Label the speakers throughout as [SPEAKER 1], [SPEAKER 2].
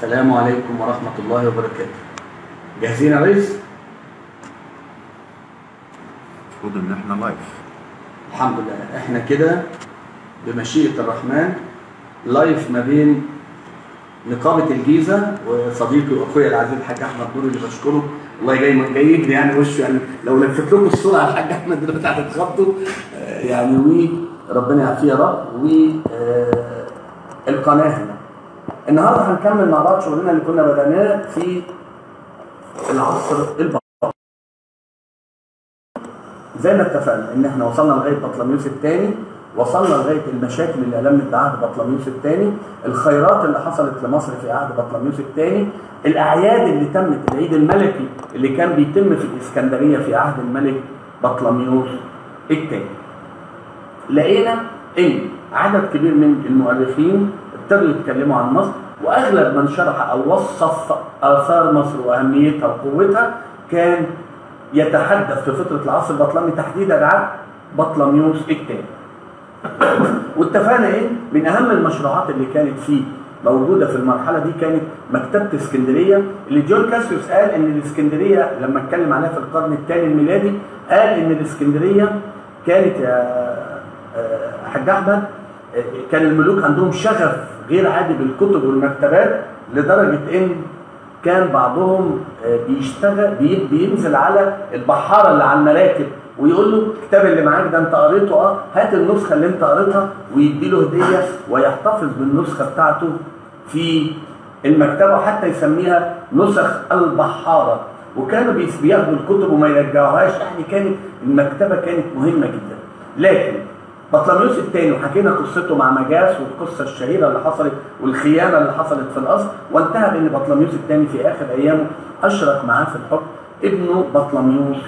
[SPEAKER 1] السلام عليكم ورحمة الله وبركاته. جاهزين يا ريس؟
[SPEAKER 2] المفروض إن إحنا لايف
[SPEAKER 1] الحمد لله. إحنا كده بمشيئة الرحمن لايف ما بين نقابة الجيزة وصديقي واخويا العزيز الحاج أحمد نور اللي بشكره. والله جاي من جاي يجري يعني وشه يعني لو لفت لكم الصورة على الحاج أحمد دلوقتي هتتخضوا آه، يعني وربنا يعافيه يا رب. والقناة هنا النهارده هنكمل مع بعض شغلنا اللي كنا بدأناه في العصر البطل. زي ما اتفقنا إن إحنا وصلنا لغاية بطلميوس الثاني وصلنا لغاية المشاكل اللي قلمت بعهد بطلميوس الثاني الخيرات اللي حصلت لمصر في عهد بطلميوس الثاني الأعياد اللي تمت العيد الملكي اللي كان بيتم في الإسكندرية في عهد الملك بطلميوس الثاني لقينا إن عدد كبير من المؤرخين ابتدوا يتكلموا عن مصر وأغلب من شرح أو وصف آثار مصر وأهميتها وقوتها كان يتحدث في فترة العصر البطلمي تحديدا عن بطلميوس الثاني. واتفقنا إيه؟ من أهم المشروعات اللي كانت فيه موجودة في المرحلة دي كانت مكتبة اسكندرية اللي جون كاسيوس قال إن الإسكندرية لما اتكلم عليها في القرن الثاني الميلادي قال إن الإسكندرية كانت يا آه، حاج أحمد آه، كان الملوك عندهم شغف غير عادي بالكتب والمكتبات لدرجة إن كان بعضهم آه، بيشتغل بي- بينزل على البحارة اللي على المراكب ويقول له الكتاب اللي معاك ده أنت قريته؟ آه هات النسخة اللي أنت قريتها ويدي له هدية ويحتفظ بالنسخة بتاعته في المكتبة وحتى يسميها نسخ البحارة. وكانوا بياخدوا الكتب وما يرجعوهاش. يعني كانت المكتبة كانت مهمة جدا. لكن بطلميوس الثاني وحكينا قصته مع مجاس والقصة الشهيرة اللي حصلت والخيانة اللي حصلت في القصر وانتهى بأن بطلميوس الثاني في آخر أيامه اشرك معاه في الحكم ابنه بطلميوس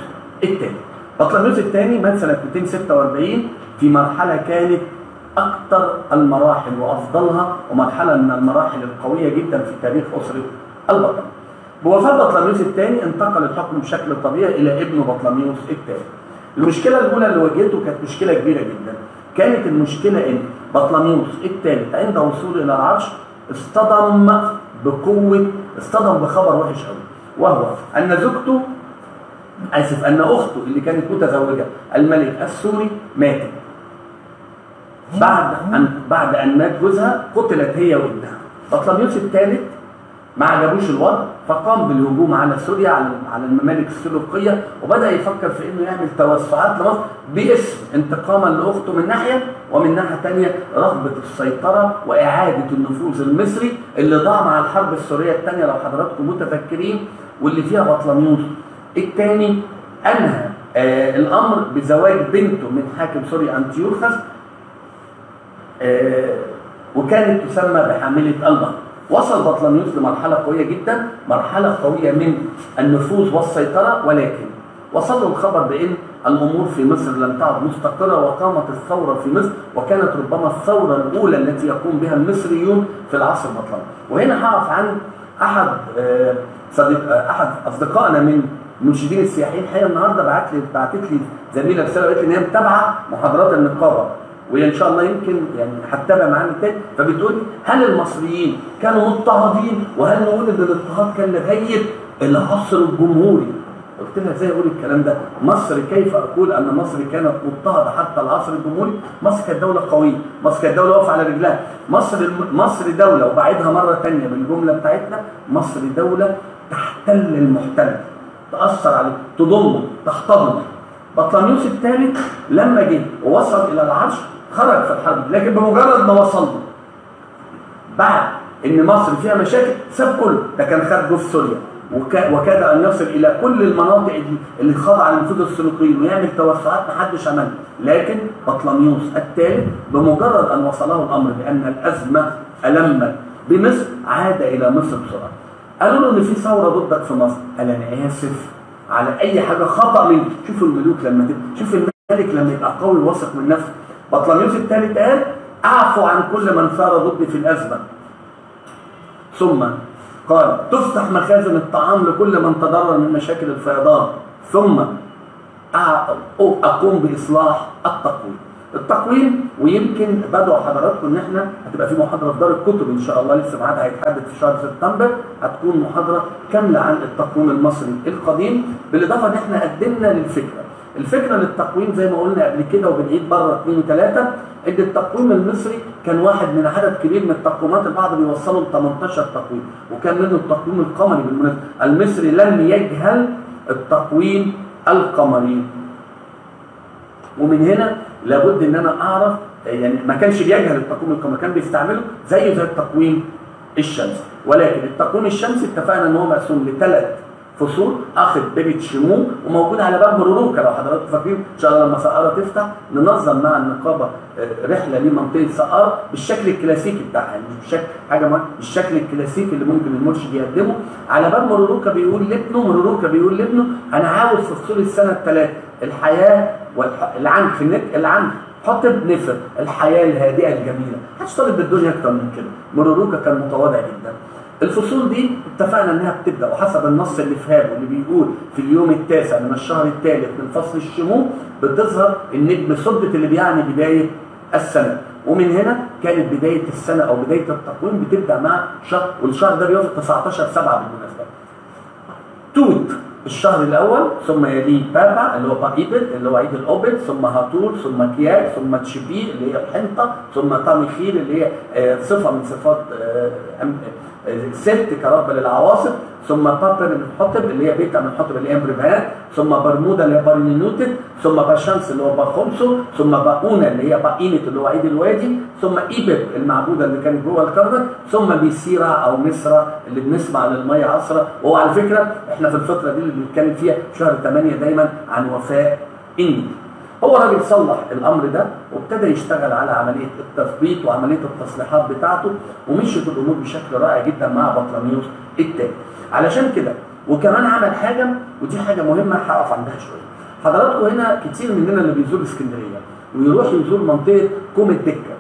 [SPEAKER 1] الثاني. بطلميوس الثاني مات سنة 246 في مرحلة كانت أكثر المراحل وأفضلها ومرحلة من المراحل القوية جدا في تاريخ أسرة البطل. بوفاة بطلميوس الثاني انتقل الحكم بشكل طبيعي إلى ابنه بطلميوس الثاني. المشكلة الأولى اللي واجهته كانت مشكلة كبيرة جدا. كانت المشكلة إن بطلميوس الثالث عند وصوله إلى العرش اصطدم بقوة اصطدم بخبر وحش قوي وهو أن زوجته آسف أن أخته اللي كانت متزوجة الملك السوري ماتت. بعد أن بعد أن مات جوزها قتلت هي وابنها. بطلميوس الثالث ما عجبوش الوضع فقام بالهجوم على سوريا على الممالك السلوقيه وبدأ يفكر في إنه يعمل توسعات لمصر باسم انتقاما لأخته من ناحية ومن ناحية ثانية رغبة السيطرة وإعادة النفوذ المصري اللي ضاع مع الحرب السورية الثانية لو حضراتكم متفكرين واللي فيها بطلميوس الثاني انهى آه الأمر بزواج بنته من حاكم سوريا انتيوخس آه، وكانت تسمى بحاملة البطل وصل بطلميوس لمرحلة قوية جدا مرحلة قوية من النفوذ والسيطرة ولكن وصل له الخبر بأن الأمور في مصر لم تعد مستقرة وقامت الثورة في مصر وكانت ربما الثورة الأولى التي يقوم بها المصريون في العصر البطلمي وهنا هقف عن أحد آه، صديق آه، أحد أصدقائنا من المنشدين السياحيين الحقيقة النهارده بعت لي بعتت لي زميلة رسالة قالت لي إن هي متابعة محاضرات النقابة. وهي إن شاء الله يمكن يعني هتتابع معانا تاني فبتقول هل المصريين كانوا مضطهدين وهل نقول إن الاضطهاد كان لغاية العصر الجمهوري؟ قلت لها إزاي أقول الكلام ده؟ مصر كيف أقول أن مصر كانت مضطهدة حتى العصر الجمهوري؟ مصر كانت دولة قوية، مصر كانت دولة واقفة على رجلها، مصر مصر دولة وبعيدها مرة ثانية بالجمله بتاعتنا مصر دولة تحتل المحتل تأثر عليه تضمه تحتضنه بطلميوس الثالث لما جه ووصل إلى العرش خرج في الحرب لكن بمجرد ما وصل له بعد إن مصر فيها مشاكل ساب كله. ده كان خد جوز سوريا. وكا- وكاد أن يصل إلى كل المناطق دي اللي خاضعه لنفوذ السلوقيين ويعمل توسعات محدش عملها. لكن بطلميوس الثالث بمجرد أن وصله الأمر بأن الأزمة ألمت بمصر عاد إلى مصر بسرعة. قالوا له إن في ثورة ضدك في مصر. قال أنا آسف على أي حاجة خطأ مني. شوفوا الملوك لما تبقى شوف الملك لما يبقى قوي واثق من نفسه. بطلميوس الثالث قال أعفو عن كل من ثار ضدي في الأزمة. ثم قال تفتح مخازن الطعام لكل من تضرر من مشاكل الفيضان. ثم أقوم بإصلاح التقويم. التقويم ويمكن بدعو حضراتكم إن إحنا هتبقى في محاضرة في دار الكتب إن شاء الله لسه ميعادها هيتحدد في شهر سبتمبر هتكون محاضرة كاملة عن التقويم المصري القديم بالإضافة إن إحنا قدمنا للفكرة. الفكرة للتقويم زي ما قلنا قبل كده وبنعيد مرة اثنين وثلاثه إن التقويم المصري كان واحد من عدد كبير من التقويمات البعض بيوصلوا ل 18 تقويم وكان منه التقويم القمري بالمناسبة. المصري لم يجهل التقويم القمري. ومن هنا لابد إن أنا أعرف يعني ما كانش بيجهل التقويم القمري كان بيستعمله زيه زي التقويم الشمسي. ولكن التقويم الشمسي اتفقنا إن هو مقسوم لثلاث فصول اخذ بيبت شمو وموجود على باب مروركا لو حضراتكم فاكرين؟ إن شاء الله لما سقاره تفتح ننظم مع النقابة رحلة لمنطقة سقارة بالشكل الكلاسيكي بتاعها. يعني مش بشكل حاجة ما بالشكل الكلاسيكي اللي ممكن المرشد يقدمه. على باب مروركا بيقول لابنه مروركا بيقول لابنه أنا عاوز في فصول السنة الثلاث الحياة والعنف في النت العنف. حط بنفر الحياة الهادئة الجميلة. محدش طالب بالدنيا أكتر من كده. مروركا كان متواضع جدا. الفصول دي اتفقنا إنها بتبدأ وحسب النص اللي في هابه اللي بيقول في اليوم التاسع من الشهر الثالث من فصل الشموع بتظهر النجم الصبت اللي بيعني بداية السنة ومن هنا كانت بداية السنة أو بداية التقويم بتبدأ مع شهر والشهر ده بيوافق 19 7 بالمناسبة. توت الشهر الأول ثم يليه بابا اللي هو بايبل اللي هو عيد الأوبل ثم هاتور ثم كياك ثم تشبي اللي هي الحنطه ثم تاميخيل اللي هي صفة من صفات سبت كرب للعواصف ثم بابر حطب اللي هي بيتا من حطب اللي هي امبريفات ثم برمودا اللي هي بارينينوتد ثم باشانس اللي هو باخمسو ثم باؤونة اللي هي باينت اللي هو عيد الوادي ثم إيبب المعبودة اللي كانت جوه الكرنك ثم بيسيرا أو مصر اللي بنسمع للمية عصرة. وهو على فكرة إحنا في الفترة دي اللي بنتكلم فيها في شهر 8 دايما عن وفاء النيل هو راجل صلح الأمر ده وابتدى يشتغل على عملية التثبيت وعملية التصليحات بتاعته ومشيت الأمور بشكل رائع جدا مع بطلميوس التاني. علشان كده وكمان عمل حاجة ودي حاجة مهمة هقف عندها شوية. حضراتكم هنا كتير مننا اللي بيزور اسكندرية ويروح يزور منطقة كوم الدكة.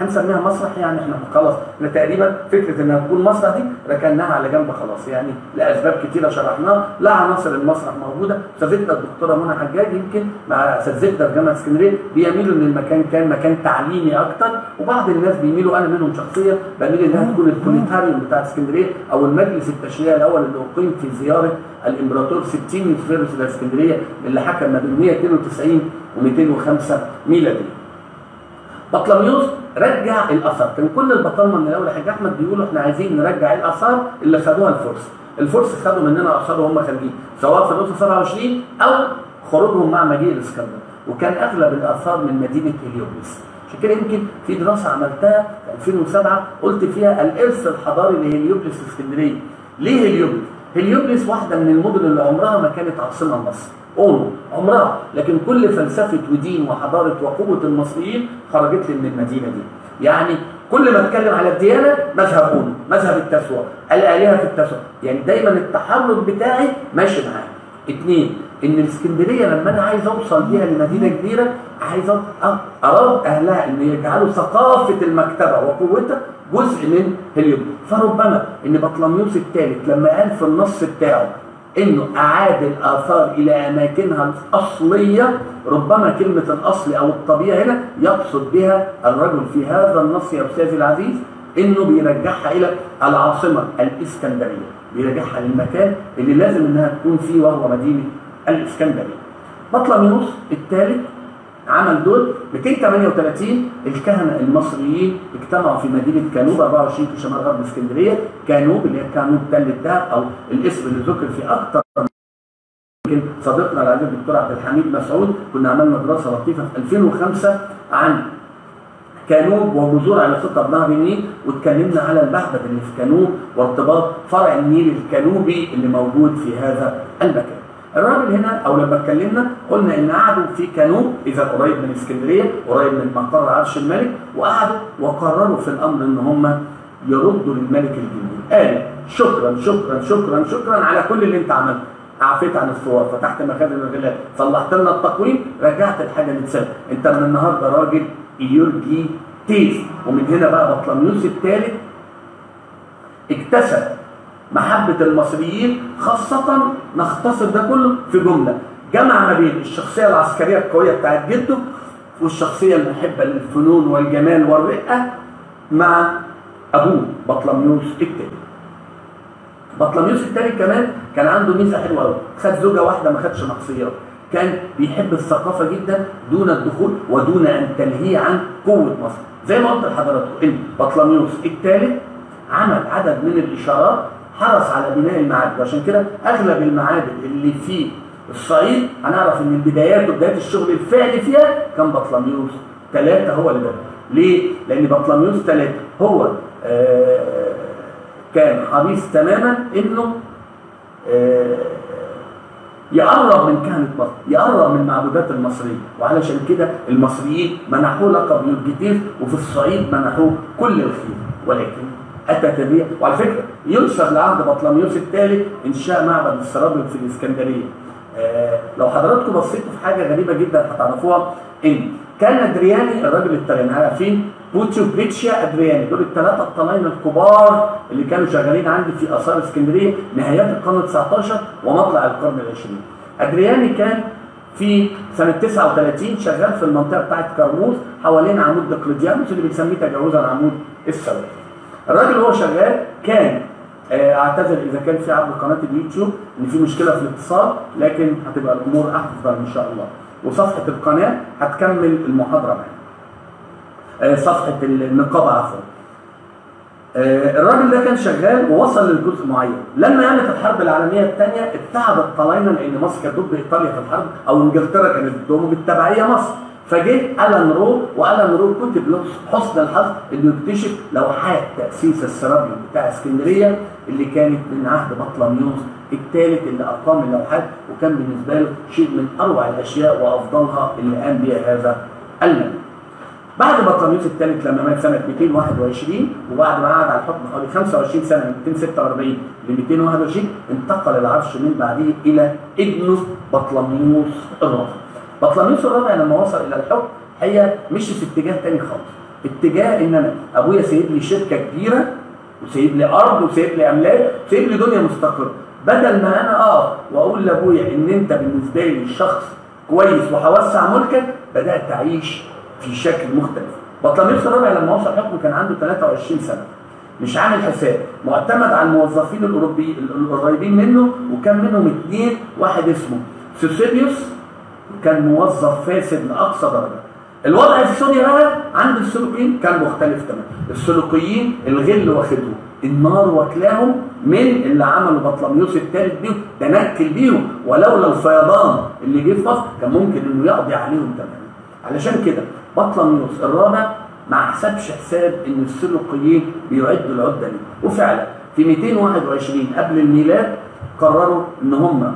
[SPEAKER 1] هنسميها مسرح يعني إحنا خلاص إحنا تقريبا فكرة إنها تكون مسرح دي ركناها على جنب خلاص يعني لأسباب كتيرة شرحناها. لا عناصر المسرح موجودة. استاذتنا الدكتورة منى حجاج يمكن مع اساتذتنا في جامعة اسكندرية بيميلوا إن المكان كان مكان تعليمي أكتر وبعض الناس بيميلوا أنا منهم شخصيا بميل إنها تكون البوليتيريون بتاع اسكندرية أو المجلس التشريعي الأول اللي أقيم في زيارة الإمبراطور سبتيميوس سيفيروس الاسكندرية اللي حكم ما بين 192 و205 ميلادي بطلميوس رجع الاثار كان كل البطالمه من الأول حاج أحمد بيقولوا إحنا عايزين نرجع الاثار اللي خدوها الفرس. الفرس خدوا مننا أثار وهم خارجين. سواء في الاسره 27 أو خروجهم مع مجيء الإسكندر. وكان أغلب الأثار من مدينة هليوبوليس عشان كده يمكن في دراسة عملتها في 2007 قلت فيها الإرث الحضاري لهليوبوليس في اسكندرية. ليه هليوبوليس؟ هليوبوليس واحدة من المدن اللي عمرها ما كانت عاصمة لمصر اونو عمرها لكن كل فلسفة ودين وحضارة وقوة المصريين خرجت لي من المدينة دي. يعني كل ما أتكلم على الديانة مذهب اونو مذهب التاسوع. الآلهة في التاسوع. يعني دايما التحرك بتاعي ماشي معاه اثنين إن الإسكندرية لما أنا عايز أوصل بيها لمدينة كبيرة عايز اراد أهلها ان يجعلوا ثقافة المكتبة وقوتها جزء من هليوم فربما إن بطلميوس الثالث لما قال في النص بتاعه إنه أعاد الآثار إلى أماكنها الأصلية ربما كلمة الأصل أو الطبيعي هنا يقصد بها الرجل في هذا النص يا استاذي العزيز إنه بيرجعها إلى العاصمة الإسكندرية بيرجعها للمكان اللي لازم إنها تكون فيه وهو مدينة الإسكندرية. بطلميوس الثالث عمل دول 238 الكهنة المصريين اجتمعوا في مدينة كانوب 24 في شمال غرب اسكندرية كانوب اللي هي كانوب تل الدهب أو الاسم اللي ذكر في أكثر يمكن صديقنا العزيز الدكتور عبد الحميد مسعود كنا عملنا دراسة لطيفة في 2005 عن كانوب وجذور علاقتها بنهر النيل واتكلمنا على المعبد اللي في كانوب وارتباط فرع النيل الكانوبي اللي موجود في هذا المكان. الراجل هنا أو لما اتكلمنا قلنا إن قعدوا في كانوب إذا قريب من إسكندرية قريب من مقر عرش الملك وقعدوا وقرروا في الأمر إن هم يردوا للملك الجديد. قال شكرا شكرا شكرا شكرا على كل اللي أنت عملته. عفيت عن الثوار فتحت مخازن الغلال صلحت لنا التقويم رجعت الحاجة للسنه أنت من النهارده راجل يورجي تيز. ومن هنا بقى بطلميوس الثالث اكتسب محبة المصريين خاصة نختصر ده كله في جملة. جمع ما بين الشخصية العسكرية القوية بتاعت جده والشخصية المحبة للفنون والجمال والرقة مع أبوه بطلميوس الثاني بطلميوس الثاني كمان كان عنده ميزة حلوة قوي خد زوجة واحدة ما خدش نقصيات كان بيحب الثقافة جدا دون الدخول ودون أن تلهيه عن قوة مصر. زي ما قلت لحضراتكم إن بطلميوس الثالث عمل عدد من الإشارات حرص على بناء المعابد. وعشان كده أغلب المعابد اللي في الصعيد هنعرف إن البدايات وبدايات الشغل الفعلي فيها كان بطلميوس. ثلاثة هو اللي ليه؟ لأن بطلميوس ثلاثة هو آه كان حريص تماما إنه آه يقرب من كهنة مصر يقرب من المعبودات المصرية وعلشان كده المصريين منحوه لقب يورجيتيس وفي الصعيد منحوه كل الخير. ولكن أتى تبيع. وعلى فكرة ينسب لعهد بطلميوس الثالث إنشاء معبد السرابيوم في الإسكندرية. آه لو حضراتكم بصيتوا في حاجة غريبة جدا هتعرفوها إن كان أدرياني الراجل الطلياني عارفين بوتشو بريتشيا أدرياني. دول الثلاثة الطلاينة الكبار اللي كانوا شغالين عندي في آثار إسكندرية نهايات القرن 19 ومطلع القرن العشرين. أدرياني كان في سنة 39 شغال في المنطقة بتاعت كرموز حوالين عمود دقلديانوس اللي بنسميه تجاوزا عمود السواد. الراجل وهو شغال كان آه، اعتذر إذا كان في عبر قناة اليوتيوب إن في مشكلة في الاتصال لكن هتبقى الأمور افضل إن شاء الله وصفحة القناة هتكمل المحاضرة معانا. آه، صفحة النقابة عفوا. آه، الراجل ده كان شغال ووصل لجزء معين لما قامت الحرب العالمية الثانية اتعب الطلاينه لأن مصر كانت ضد إيطاليا في الحرب أو إنجلترا كانت ضدهم بالتبعيه مصر فجه آلان رو وآلان رو كتب له حسن الحظ إنه يكتشف لوحات تأسيس السرابيوم بتاع اسكندرية اللي كانت من عهد بطلميوس الثالث اللي ارقام اللوحات وكان بالنسبة له شيء من أروع الأشياء وأفضلها اللي قام بها هذا الملك. بعد بطلميوس الثالث لما مات سنة 221 وبعد ما قعد على الحكم حوالي 25 سنة من 246 ل 221 انتقل العرش من بعده إلى ابنه بطلميوس بطلميوس الرابع لما وصل إلى الحكم هي مشي في اتجاه تاني خالص. اتجاه إن أنا أبويا سايب لي شركة كبيرة وسايب لي أرض وسايب لي املاك وسايب لي دنيا مستقرة. بدل ما أنا أقف وأقول لأبويا إن أنت بالنسبة لي شخص كويس وهوسع ملكك بدأت أعيش في شكل مختلف بطلميوس الرابع لما وصل الحكم كان عنده 23 سنة مش عامل حساب معتمد على الموظفين الاوروبيين القريبين منه وكان منهم اثنين واحد اسمه سوسيبيوس كان موظف فاسد لأقصى درجة. الوضع في سوريا بقى عند السلوكيين كان مختلف تماما. السلوكيين الغل واخدهم النار واكلاهم من اللي عمله بطلميوس الثالث بيهم ده نكل بيهم. ولولا الفيضان اللي جه في مصر كان ممكن إنه يقضي عليهم تماما. علشان كده بطلميوس الرابع ما حسبش حساب إن السلوقيين بيعدوا العدة دي. وفعلا في 221 قبل الميلاد قرروا إن هم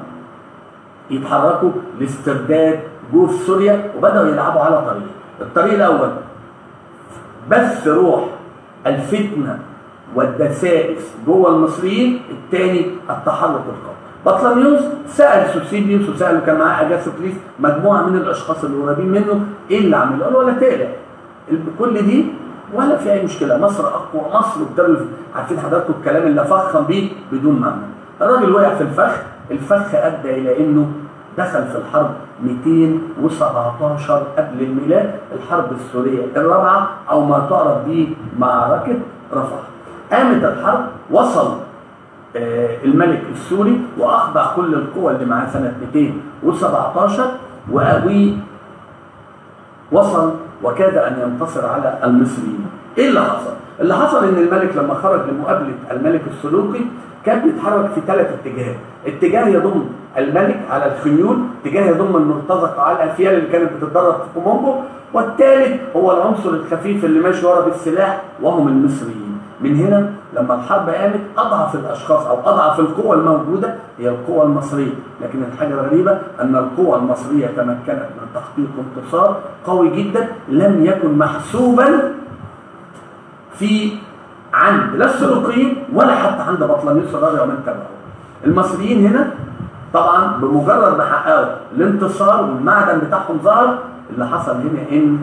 [SPEAKER 1] يتحركوا لاسترداد جوف سوريا وبدأوا يلعبوا على طريق. الطريق الأول بث روح الفتنة والدسائس جوه المصريين الثاني التحرك القومي. بطلميوس سأل سوسيبيوس وسال كان معاه اجاثوكليس مجموعة من الأشخاص اللي قريبين منه إيه اللي عمله؟ قال ولا تقلق كل دي ولا في أي مشكلة. مصر أقوى مصر وابتدوا عارفين حضراتكم الكلام اللي فخم بيه بدون معنى الراجل وقع في الفخ الفخ أدى إلى إنه دخل في الحرب 217 قبل الميلاد الحرب السورية الرابعة أو ما تعرف به معركة رفح قامت الحرب وصل الملك السوري وأخضع كل القوى اللي معاه سنة 217 وابويه وصل وكاد أن ينتصر على المصريين. إيه اللي حصل؟ اللي حصل إن الملك لما خرج لمقابلة الملك السلوقي كان بيتحرك في ثلاث اتجاهات، اتجاه يضم الملك على الخيول، اتجاه يضم المرتزقه على الأفيال اللي كانت بتتدرب في كومونجو، والثالث هو العنصر الخفيف اللي ماشي ورا بالسلاح وهم المصريين. من هنا لما الحرب قامت أضعف الأشخاص أو أضعف القوى الموجودة هي القوى المصرية، لكن الحاجة الغريبة أن القوى المصرية تمكنت من تحقيق انتصار قوي جدا لم يكن محسوبا في عند لا السلوقيين ولا حتى عند بطلميوس الرابع ومن تبعه. المصريين هنا طبعا بمجرد ما حققوا الانتصار والمعدن بتاعهم ظهر اللي حصل هنا إن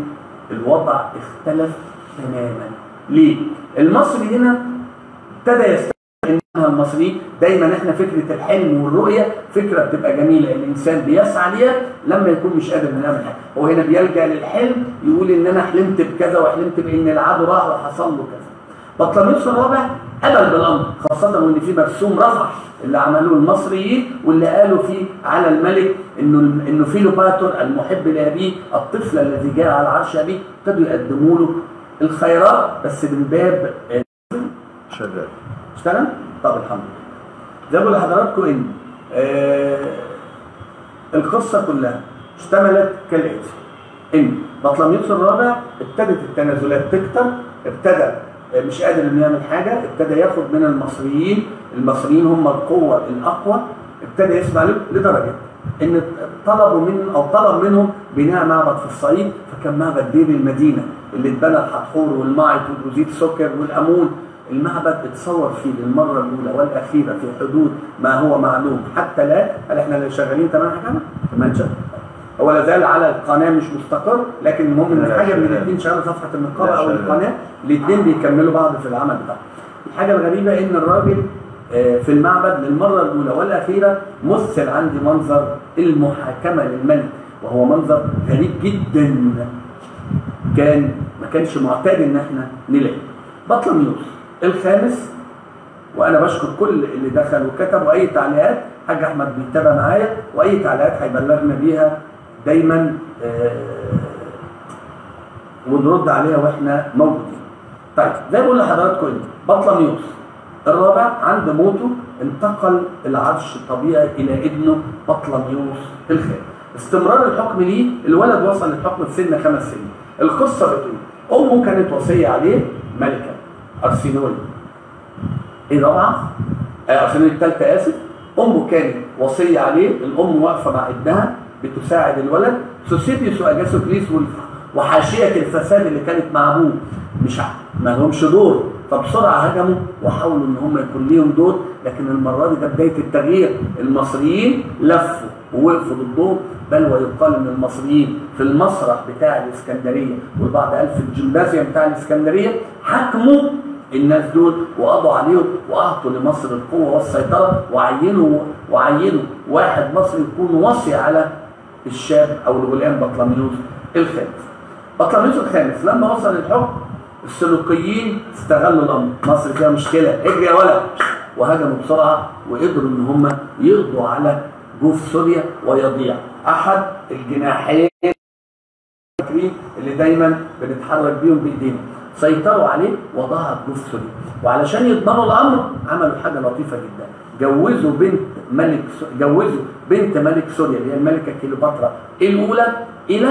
[SPEAKER 1] الوضع اختلف تماما. ليه؟ المصري هنا ابتدى يستخدم انما المصريين دايما إحنا فكرة الحلم والرؤية فكرة بتبقى جميلة الإنسان بيسعى ليها لما يكون مش قادر إنه يعمل حاجة هو هنا بيلجأ للحلم يقول إن أنا حلمت بكذا وحلمت بإن العدو راح وحصل له كذا بطلميوس الرابع قبل بالأمر خاصة وان في مرسوم رفح اللي عملوه المصريين واللي قالوا فيه على الملك إنه إنه فيلوباتور المحب لأبيه الطفل الذي جاء على عرش أبيه ابتدوا يقدموا له الخيرات بس من باب
[SPEAKER 2] شغال
[SPEAKER 1] اشتغل؟ طب الحمد لله. زي ما بقول لحضراتكم إن آه القصة كلها اشتملت كالآتي إن بطلميوس الرابع ابتدت التنازلات تكتر ابتدى مش قادر إنه يعمل حاجة ابتدى ياخد من المصريين المصريين هم القوة الأقوى ابتدى يسمع لدرجة إن طلبوا من أو طلب منهم بناء معبد في الصعيد فكان معبد دير المدينة اللي اتبنى الحتحور والمعط وزيت سكر والأمون المعبد اتصور فيه للمرة الأولى والأخيرة في حدود ما هو معلوم حتى لا هل إحنا شغالين تمام حاجة؟ تمام شغال هو لا زال على القناة مش مستقر لكن المهم
[SPEAKER 2] إن
[SPEAKER 1] حاجة من. الاثنين شغالة
[SPEAKER 2] صفحة
[SPEAKER 1] النقابة
[SPEAKER 2] أو.
[SPEAKER 1] القناة الاثنين بيكملوا بعض في العمل بتاعهم. الحاجة الغريبة إن الراجل آه، في المعبد للمرة الاولى والاخيره مثل عندي منظر المحاكمة للملك وهو منظر غريب جدا كان ما كانش معتاد إن إحنا نلاقي بطلميوس الخامس وأنا بشكر كل اللي دخل وكتب وأي تعليقات حاج أحمد بيتابع معايا وأي تعليقات هيبلغنا بيها دايما آه، ونرد عليها وإحنا موجودين. طيب زي ما بقول لحضراتكم بطلميوس الرابع عند موته انتقل العرش الطبيعي إلى ابنه بطلميوس الخامس. استمرار الحكم ليه الولد وصل للحكم في سن خمس سنين. القصة بتقول أمه كانت وصية عليه ملكه ارسينول الرابعه آه، عشان الثالثه آسف أمه كانت وصية عليه الأم واقفة مع ابنها بتساعد الولد. سوسيبيوس واجاسوكليس وحاشية الفساد اللي كانت مع أبوه. مش ما لهمش دور. فبسرعة هجموا وحاولوا إن هم يكون ليهم دور. لكن المرة دي ده بداية التغيير. المصريين لفوا ووقفوا ضدهم. بل ويقال إن المصريين في المسرح بتاع الإسكندرية والبعض قال في الجمبازيوم بتاع الإسكندرية حكموا الناس دول وقضوا عليهم وأعطوا لمصر القوة والسيطرة. وعينوا وعينوا واحد مصري يكون وصي على الشاب أو الغلام بطلميوس الخامس. بطلميوس الخامس لما وصل الحكم السلوكيين استغلوا الأمر، مصر فيها مشكلة، اجري يا ولد. وهجموا بسرعة وقدروا إن هم يقضوا على جوف سوريا ويضيع. أحد الجناحين اللي دايما بنتحرك بيهم بايدينا سيطروا عليه وضاعت جوف سوريا. وعلشان يضمنوا الأمر عملوا حاجة لطيفة جدا. جوزوا بنت ملك. جوزوا بنت ملك سوريا اللي هي الملكة كليوباترا الأولى إلى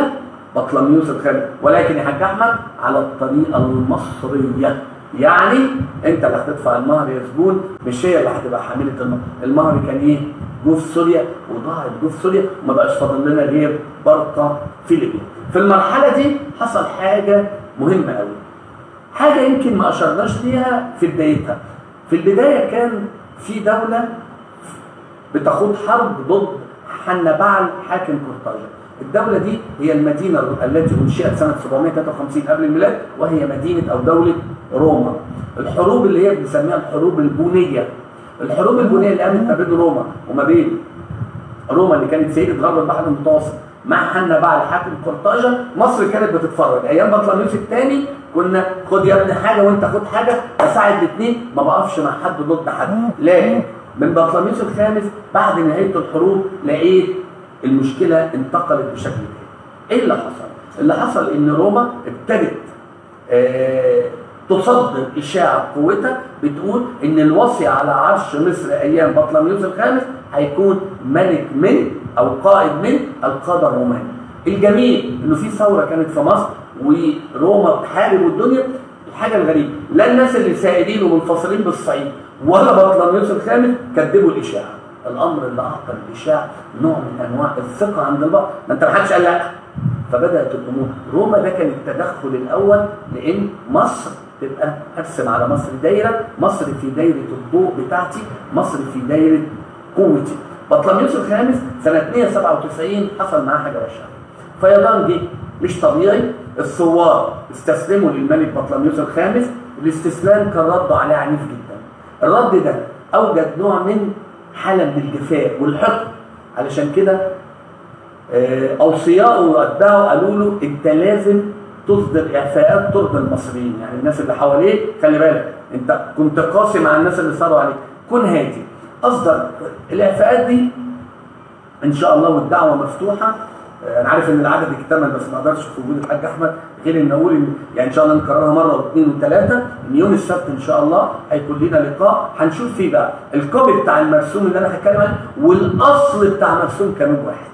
[SPEAKER 1] بطلميوس الخامس. ولكن يا حاج أحمد على الطريقة المصرية. يعني أنت اللي هتدفع المهر يا زبون مش هي اللي هتبقى حاملة المهر المهر كان إيه؟ جوف سوريا وضاعت جوف سوريا وما بقاش فاضل لنا غير برقه في ليبيا. في المرحلة دي حصل حاجة مهمة قوي حاجة يمكن ما أشرناش ليها في بدايتها. في البداية كان في دولة بتخوض حرب ضد حنبعل حاكم قرطاجة الدولة دي هي المدينة التي أنشئت سنة 753 قبل الميلاد وهي مدينة أو دولة روما. الحروب اللي هي بنسميها الحروب البونية الحروب البونية اللي قامت ما بين روما وما بين روما اللي كانت سيدة غرب البحر المتوسط. مع حنبعل حاكم قرطاجة مصر كانت بتتفرج. أيام بطلميوس الثاني كنا خد يا ابني حاجة وانت خد حاجة بساعد الاثنين ما بقفش مع حد ضد حد. لكن من بطلميوس الخامس بعد نهاية الحروب لقيت المشكلة انتقلت بشكل تاني. إيه اللي حصل؟ اللي حصل إن روما ابتدت آه، تصدر إشاعة بقوتها بتقول إن الوصي على عرش مصر أيام بطلميوس الخامس هيكون ملك من أو قائد من القاده الرومان. الجميل إنه في ثورة كانت في مصر وروما بتحارب الدنيا الحاجة الغريبه لا الناس اللي سائدين ومنفصلين بالصعيد ولا بطلميوس الخامس كذبوا الإشاعة. الأمر اللي أعطى الإشاعة نوع من أنواع الثقة عند البعض، ما أنت ما حدش قال لا فبدأت الأمور. روما ده كان التدخل الأول لإن مصر تبقى ارسم على مصر دايرة. مصر في دايرة الضوء بتاعتي. مصر في دايرة قوتي بطلميوس الخامس سنة 197 حصل معاه حاجة وحشة. فيضان جه. مش طبيعي. الثوار استسلموا للملك بطلميوس الخامس. الاستسلام كان رد عليه عنيف جدا. الرد ده أوجد نوع من حالة من الجفاء والحقد. علشان كده آه، أوصياءه وأتباعه قالوا له أنت لازم تصدر إعفاءات ترضي المصريين. يعني الناس اللي حواليك خلي بالك أنت كنت قاسي مع الناس اللي صاروا عليك. كن هادي. أصدر الإعفاءات دي. إن شاء الله والدعوة مفتوحة. أنا عارف إن العدد اكتمل بس ما أقدرش في وجود الحاج أحمد غير إن أقول إن يعني إن شاء الله نكررها مرة واثنين وثلاثة. إن يوم السبت إن شاء الله هيكون لنا لقاء. هنشوف فيه بقى الكوبي بتاع المرسوم اللي أنا هتكلم عنه والأصل بتاع مرسوم كانوب واحد.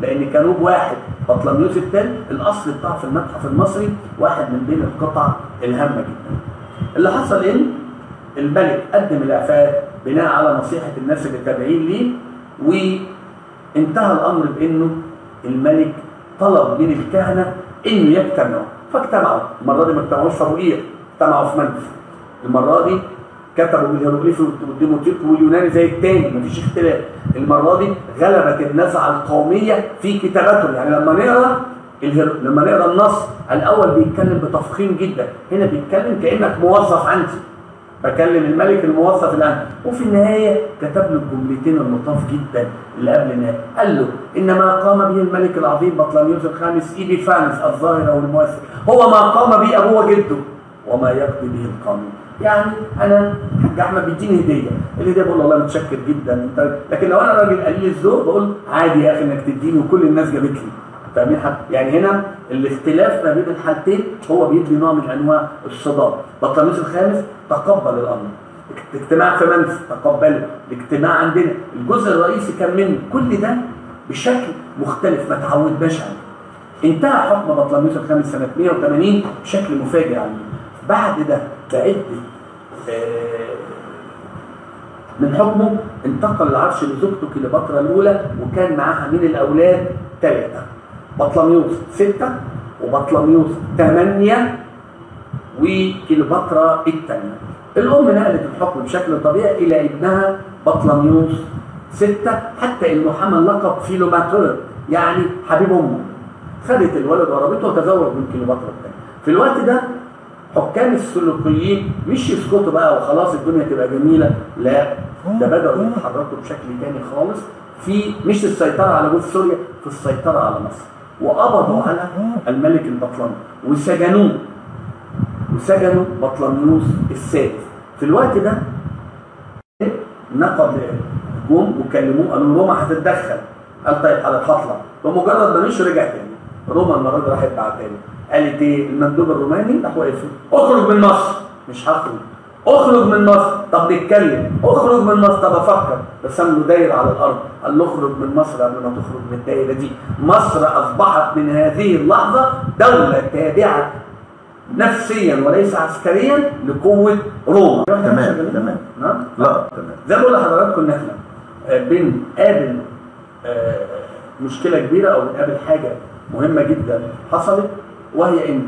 [SPEAKER 1] لأن كانوب واحد بطلميوس الثاني الأصل بتاعه في المتحف المصري واحد من بين القطع الهامة جدا. اللي حصل إن الملك قدم الاعفاء بناء على نصيحة الناس اللي تابعين ليه وانتهى الأمر بإنه الملك طلب من الكهنة إنه يجتمعوا. فاجتمعوا. المرة دي ما اجتمعوش في اجتمعوا في منف المرة دي كتبوا بالهيروغليفي والديموتيق واليوناني زي التاني مفيش اختلاف. المرة دي غلبت النزعه القومية في كتابتهم يعني لما نقرأ الهيرو... لما نقرأ النص الأول بيتكلم بتفخيم جدا. هنا بيتكلم كأنك موظف عندي. بكلم الملك الموظف الآن. وفي النهاية كتب له الجملتين اللطاف جدا اللي قبل النهايه قال له ان ما قام به الملك العظيم بطلميوس الخامس ايبيفانس الظاهر أو المؤثر هو ما قام به أبوه جده وما يقضي به القانون يعني أنا حاج أحمد بيديني هدية. الهدية بقول له والله متشكر جدا. لكن لو أنا راجل قليل الذوق بقول عادي يا أخي إنك تديني وكل الناس جابت لي فاهمين يعني هنا الاختلاف ما بين الحالتين هو بيدي نوع من أنواع الصدام. بطلميس الخامس تقبل الأمر. اجتماع في منف تقبله. الاجتماع عندنا. الجزء الرئيسي كان منه كل ده بشكل مختلف ما تعودناش عليه. انتهى حكم بطلميوس الخامس سنة 180 بشكل مفاجئ عليه بعد ده بعدة آه، من حكمه انتقل العرش لزوجته كليوباترا الأولى وكان معاها من الأولاد؟ ثلاثة بطلميوس ستة وبطلميوس ثمانية وكليوباترا الثانية الأم نقلت الحكم بشكل طبيعي إلى ابنها بطلميوس ستة حتى إنه حمل لقب فيلوماتور يعني حبيب أمه. خدت الولد وربته وتزوج من كليوباترا الثانية في الوقت ده حكام السلوكيين مش يسكتوا بقى وخلاص الدنيا تبقى جميلة لا. ده بدأوا يتحركوا بشكل تاني خالص. في مش السيطرة على جوز سوريا في السيطرة على مصر. وقبضوا على الملك البطلمي وسجنوه. وسجنوا بطلميوس السادس. في الوقت ده نقب جم وكلموه قالوا روما هتتدخل. قال طيب حضرتك هطلع. بمجرد ما مشي رجع تاني. روما المرة دي راحت بعد تاني. قالت إيه؟ المندوب الروماني؟ راح واقف. اخرج من مصر. مش هخرج. اخرج من مصر. طب نتكلم. اخرج من مصر. طب أفكر. رسم له دايره على الأرض. قال له اخرج من مصر قبل ما تخرج من الدايرة دي. مصر أصبحت من هذه اللحظة دولة تابعة نفسيا وليس عسكريا لقوة روما.
[SPEAKER 2] تمام تمام. لا تمام.
[SPEAKER 1] زي ما بقول لحضراتكم إن إحنا آه، بنقابل آه، مشكلة كبيرة أو بنقابل حاجة مهمة جدا حصلت وهي إن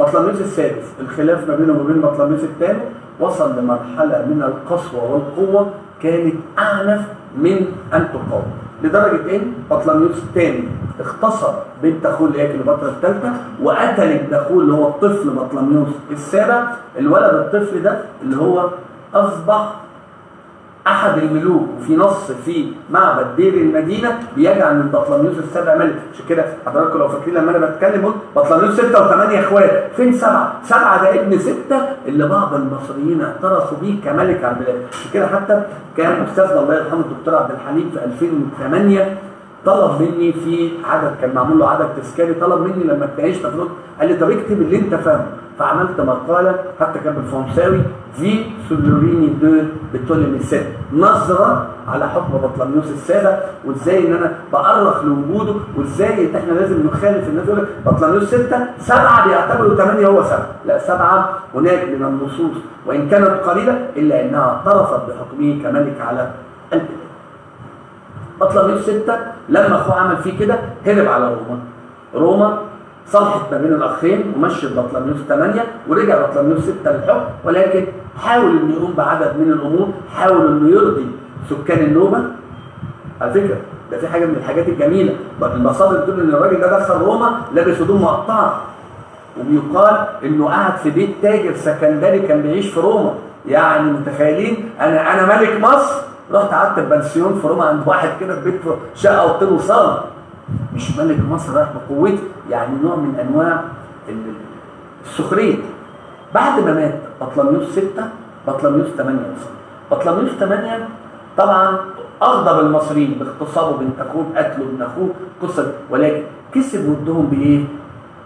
[SPEAKER 1] بطلميوس السادس الخلاف ما بينه وبين بطلميوس الثاني وصل لمرحلة من القسوة والقوة كانت أعنف من أن تقاوم. لدرجة إن بطلميوس الثاني اختصر بنت أخوه اللي هي كليوباترا الثالثه وقتل ابن أخوه اللي هو الطفل بطلميوس السابع الولد الطفل ده اللي هو أصبح أحد الملوك وفي نص في معبد دير المدينة بيجعل من بطلميوس السابع ملك. عشان كده حضراتكم لو فاكرين لما أنا بتكلم قلت بطلميوس ستة وثمانية إخوات. فين سبعة؟ سبعة ده ابن ستة اللي بعض المصريين اعترفوا بيه كملك على البلاد عشان كده حتى كان استاذنا الله يرحمه الدكتور عبد الحليم في 2008 طلب مني في عدد كان معمول له عدد تذكاري طلب مني لما في النقطة، قال لي طب اكتب اللي انت فاهمه. فعملت مقالة حتى كان بالفرنساوي في Sur le règne de Ptolémée Sept نظرة على حكم بطلميوس السابع وإزاي إن أنا بأرخ لوجوده وإزاي إن إحنا لازم نخالف الناس يقول بطلميوس ستة سبعة بيعتبروا ثمانيه هو سبعة. لا سبعة هناك من النصوص. وإن كانت قليلة إلا إنها اعترفت بحكمه كملك على البلاد بطلميوس ستة لما أخوه عمل فيه كده هرب على روما. روما صلحت ما بين الاخين ومشت بطلميوس 8 ورجع بطلميوس 6 للحكم ولكن حاول إنه يقوم بعدد من الأمور حاول إنه يرضي سكان النوبة. على فكرة ده في حاجة من الحاجات الجميلة. المصادر بتقول إن الراجل ده دخل روما لابس هدوم مقطعة. وبيقال إنه قعد في بيت تاجر سكندري كان بيعيش في روما. يعني متخيلين؟ أنا أنا ملك مصر. رحت قعدت بنسيون في روما عند واحد كده في بيت شقة قلت له صلاه مش ملك مصر رايح بقوتي يعني نوع من أنواع ال- السخرية. بعد ما مات بطلميوس 6 بطلميوس 8 وصل بطلميوس 8 طبعا أغضب المصريين باغتصابه بنت أخوه بقتله ابن أخوه قصة. ولكن كسب ودهم بإيه؟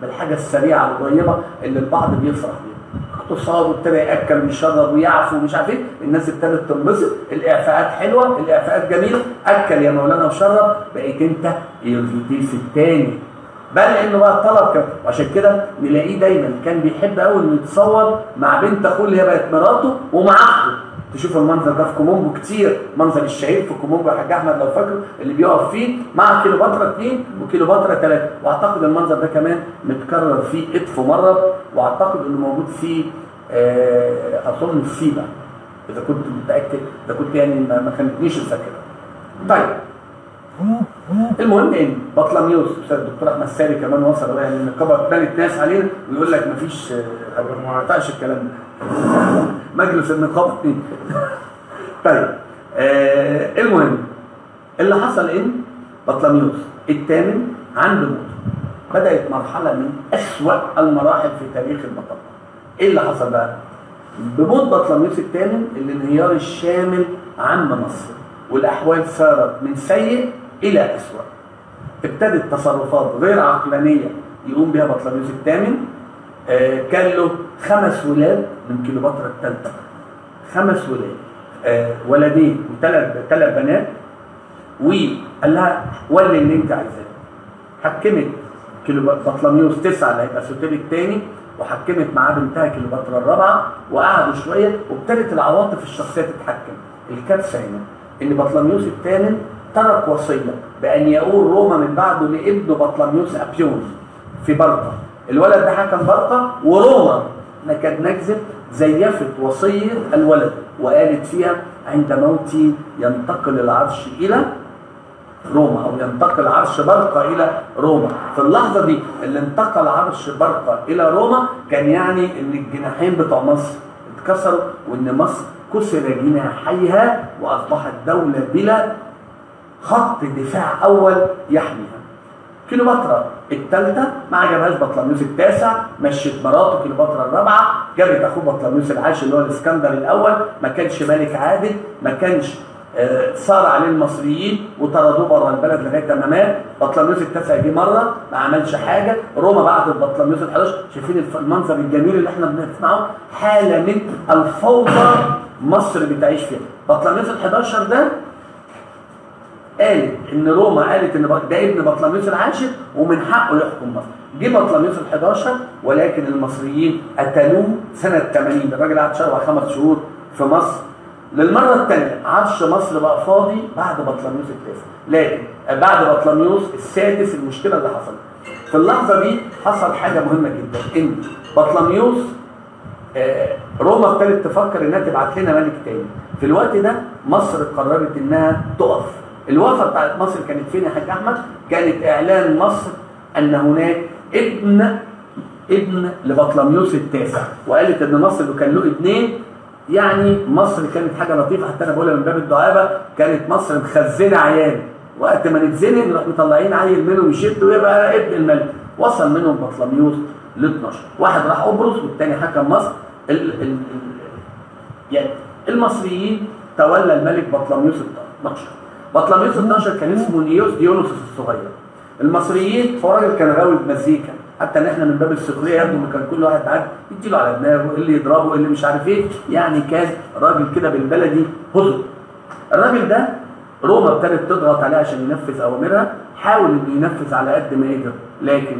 [SPEAKER 1] بالحاجة السريعة القريبة اللي البعض بيفرح بيها. اغتصاب وابتدى يأكل ويشرب ويعفو ومش عارف إيه. الناس ابتدت تنبسط. الإعفاءات حلوة الإعفاءات جميلة. أكل يا مولانا وشرب. بقيت أنت يورجيتيس الثاني بل انه بقى طلب كده. وعشان كده نلاقيه دايما كان بيحب قوي إنه يتصور مع بنت أخوه اللي هي بقت مراته ومع اخته تشوف المنظر ده في كوم امبو كتير. منظر الشهير في كوم امبو يا حاج أحمد لو فاكره اللي بيقف فيه مع كيلوباترا 2 وكيلوباترا 3 وأعتقد المنظر ده كمان متكرر في ادفو مرة. وأعتقد إنه موجود في آه، أظن في سيبا إذا كنت متأكد إذا كنت يعني ما خانتنيش الذاكره طيب. المهم ان بطلميوس أستاذ الدكتور أحمد ساري كمان وصل يعني النقابه بنت ناس علينا ويقول لك مفيش آه، ما ينفعش الكلام ده. مجلس النقابه طيب آه المهم اللي حصل إن بطلميوس الثامن عنده موت بدأت مرحلة من أسوأ المراحل في تاريخ المطلقه إيه اللي حصل بقى؟ بموت بطلميوس الثامن الانهيار الشامل عم مصر والأحوال صارت من سيء إلى أسوأ. ابتدت تصرفات غير عقلانية يقوم بها بطلميوس الثامن. آه كان له خمس ولاد من كيلوباترا الثالثة. خمس ولاد. آه ولدين وثلاث ثلاث بنات. وقال لها ولي اللي انت عايزاه. حكمت بطلميوس تسعة اللي هيبقى سوتيل الثاني وحكمت معاه بنتها كيلوباترا الرابعة. وقعدوا شوية وابتدت العواطف الشخصية تتحكم. الكارثة هنا إن بطلميوس الثامن ترك وصية بأن يؤول روما من بعده لابنه بطلميوس ابيون في برقه الولد ده حكم برقه وروما نكاد نكذب زيفت وصية الولد وقالت فيها عند موتي ينتقل العرش إلى روما أو ينتقل عرش برقه إلى روما. في اللحظة دي اللي انتقل عرش برقه إلى روما كان يعني إن الجناحين بتوع مصر اتكسروا وإن مصر كسر جناحيها وأصبحت دولة بلا خط دفاع أول يحميها. كيلوباترا الثالثه ما عجبهاش بطلميوس التاسع مشت مراته كيلوباترا الرابعة جابت أخوه بطلميوس العاشر اللي هو الإسكندر الأول. ما كانش ملك عادل ما كانش آه، صار عليه المصريين وطردوه بره البلد لغاية ما مات. بطلميوس التاسع جه مرة ما عملش حاجة. روما بعتت بطلميوس ال11 شايفين المنظر الجميل اللي إحنا بنسمعه؟ حالة من الفوضى مصر بتعيش فيها. بطلميوس ال11 ده قالت إن روما قالت إن ده ابن بطلميوس العاشر ومن حقه يحكم مصر. جه بطلميوس ال11 ولكن المصريين قتلوه سنة 80 الراجل قعد شهر خمس شهور في مصر. للمرة الثانية عرش مصر بقى فاضي بعد بطلميوس التاسع. لكن بعد بطلميوس السادس المشكلة اللي حصلت. في اللحظة دي حصل حاجة مهمة جدا. إن بطلميوس آه، روما ابتدت تفكر إنها تبعت لنا ملك تاني. في الوقت ده مصر قررت إنها تقف. الوقفه بتاعت مصر كانت فين يا حاج أحمد؟ كانت إعلان مصر أن هناك ابن ابن لبطلميوس التاسع وقالت إن مصر كان له ابنين يعني مصر كانت حاجة لطيفة حتى أنا بقولها من باب الدعابة كانت مصر مخزنة عيال. وقت ما نتزنق نروح مطلعين عيل منهم يشد ويبقى ابن الملك. وصل منهم بطلميوس ل 12 واحد راح قبرص والتاني حكم مصر. ال ال ال يعني المصريين تولى الملك بطلميوس 12 بطلميوس 12 كان اسمه نيوس ديونوسوس الصغير. المصريين هو راجل كان غاوي مزيكا حتى إن إحنا من باب السخريه يبدو إن كان كل واحد قاعد يديله على دماغه اللي يضربه اللي مش عارف إيه. يعني كان راجل كده بالبلدي هزر الراجل ده روما ابتدت تضغط عليه عشان ينفذ أوامرها حاول إنه ينفذ على قد ما يقدر لكن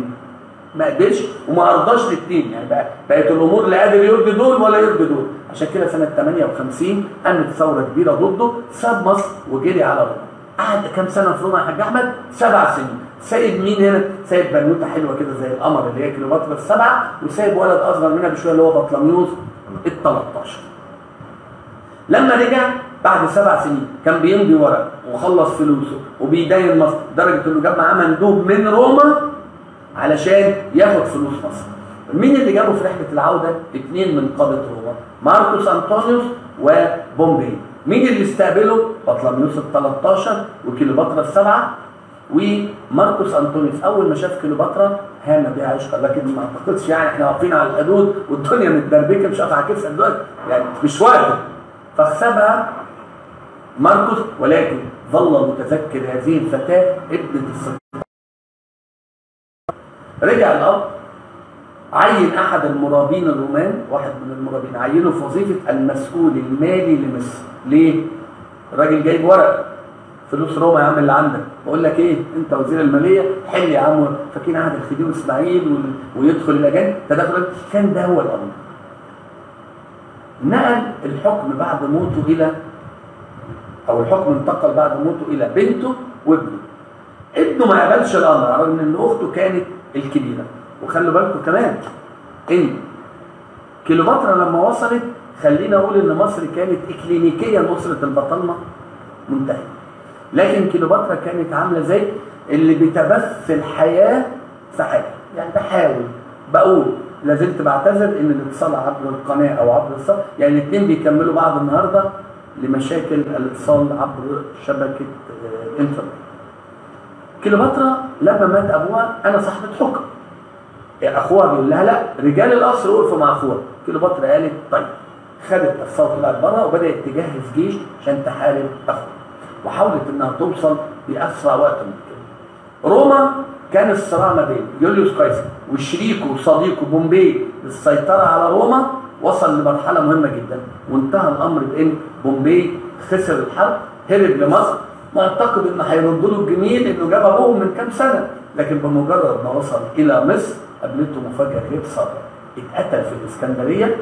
[SPEAKER 1] ما قدرش وما ارضاش الاثنين يعني بقت الأمور لا قادر يرضي دول ولا يرضي دول. عشان كده سنة 58 قامت ثورة كبيرة ضده ساب مصر وجري على روما قعد كام سنة في روما يا حاج أحمد؟ سبع سنين. سايب مين هنا؟ سايب بنوتة حلوة كده زي القمر اللي هي كيلوباترا السبعة وسايب ولد أصغر منها بشوية اللي هو بطلميوس ال 13 لما رجع بعد سبع سنين كان بيمضي ورق وخلص فلوسه وبيدين مصر لدرجه إنه جاب معاه مندوب من روما علشان ياخد فلوس مصر. مين اللي جابه في رحلة العودة؟ اثنين من قاده روما ماركوس أنطونيوس وبومبي. مين اللي استقبله؟ بطلميوس ال 13 وكليوباترا السبعة. وماركوس أنطونيوس أول ما شاف كليوباترا هام بيها عشقا لكن ما أعتقدش يعني إحنا واقفين على الحدود والدنيا متدربكة مش قاطعه كتف دلوقتي. يعني مش وقته فاغتابها ماركوس ولكن ظل متذكر هذه الفتاة إبنة الصديق رجع الاب عين أحد المرابين الرومان واحد من المرابين عينه في وظيفة المسؤول المالي لمصر. ليه؟ الراجل جايب ورق فلوس روما يا عم اللي عندك. بقول لك إيه؟ أنت وزير المالية حل يا عم فاكرين عهد الخديوي إسماعيل ويدخل الاجانب تدخل كان ده هو الأمر. نقل الحكم بعد موته إلى أو الحكم انتقل بعد موته إلى بنته وابنه. ابنه ما قبلش الأمر على إن أخته كانت الكبيرة. وخلوا بالكم كمان إن كليوباترا لما وصلت خلينا أقول إن مصر كانت اكلينيكيا اسره البطالمه منتهية. لكن كليوباترا كانت عاملة زي اللي بتبث الحياة في حاجة. يعني بحاول بقول لازلت بعتذر إن الاتصال عبر القناة أو عبر الصف يعني الاثنين بيكملوا بعض النهارده لمشاكل الاتصال عبر شبكة آه، الانترنت كليوباترا لما مات ابوها أنا صاحبة حكم. اخوها بيقول لها لا رجال القصر وقفوا مع اخوها كليوباترا قالت طيب. خدت الصوت طلعت بره وبدأت تجهز جيش عشان تحارب اخوها وحاولت إنها توصل باسرع وقت ممكن. روما كان الصراع ما بين يوليوس قيصر وشريكه وصديقه بومبي للسيطره على روما وصل لمرحلة مهمة جدا. وانتهى الأمر بإن بومبي خسر الحرب هرب لمصر معتقد ان هيردوا له الجميل انه جاب ابوهم من كام سنة. لكن بمجرد ما وصل إلى مصر قابلته مفاجأة غير صادقة. اتقتل في الإسكندرية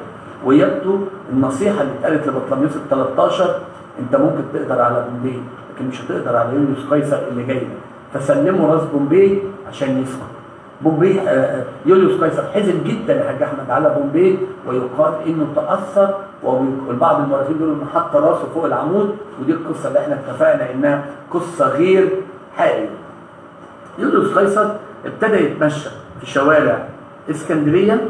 [SPEAKER 1] ويبدو النصيحة اللي اتقالت لبطلميوس ال 13 أنت ممكن تقدر على بومبي لكن مش هتقدر على يوليوس قيصر اللي جاي فسلموا راس بومبي عشان يسقط بومبي آه، يوليوس قيصر حزن جدا يا حاج أحمد على بومبي ويقال إنه تأثر والبعض المؤرخين بيقولوا انه حط راسه فوق العمود ودي القصة اللي إحنا اتفقنا إنها قصة غير حقيقية. يوليوس قيصر ابتدى يتمشى في شوارع إسكندرية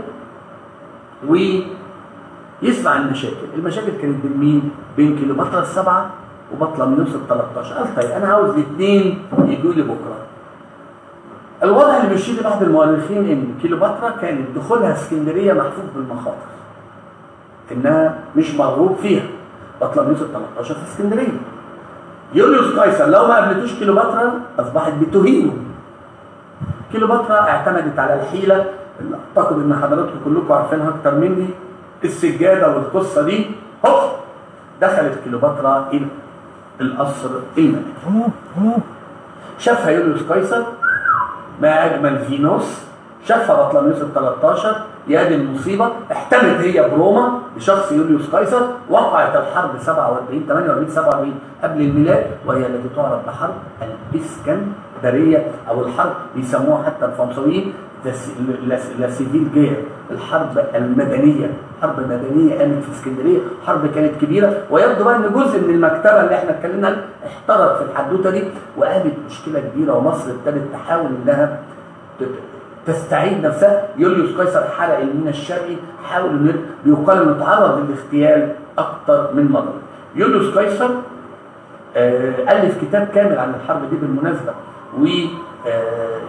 [SPEAKER 1] ويسمع المشاكل، المشاكل كانت بين مين؟ بين كليوباترا السبعة وبطلميوس ال 13 قال طيب أنا عاوز الاثنين يجوا لي بكرة الوضع اللي بيشير لبعض المؤرخين إن كليوباترا كانت دخولها إسكندرية محفوف بالمخاطر إنها مش مرغوب فيها. بطلميوس ال 13 في اسكندرية. يوليوس قيصر لو ما قابلتوش كليوباترا أصبحت بتهينه. كليوباترا اعتمدت على الحيلة اللي أعتقد إن حضراتكم كلكم عارفينها أكتر مني. السجادة والقصة دي هوب دخلت كليوباترا إلى القصر الملكي. شافها يوليوس قيصر ما أجمل فينوس شافها بطلميوس ال 13 يا دي المصيبة. احتمت هي بروما بشخص يوليوس قيصر. وقعت الحرب 47 48 47 قبل الميلاد وهي التي تعرف بحرب الإسكندرية أو الحرب بيسموها حتى الفرنسويين La civile guerre. الحرب المدنية حرب مدنية قامت في إسكندرية حرب كانت كبيرة. ويبدو بقى إن جزء من المكتبة اللي إحنا اتكلمنا احترق في الحدوتة دي وقامت مشكلة كبيرة ومصر ابتدت تحاول إنها تستعيد نفسها. يوليوس قيصر حرق المينا الشرقي حاول إنه بيقال انه تعرض للاغتيال أكتر من مره يوليوس قيصر آه ألف كتاب كامل عن الحرب دي بالمناسبة. و آه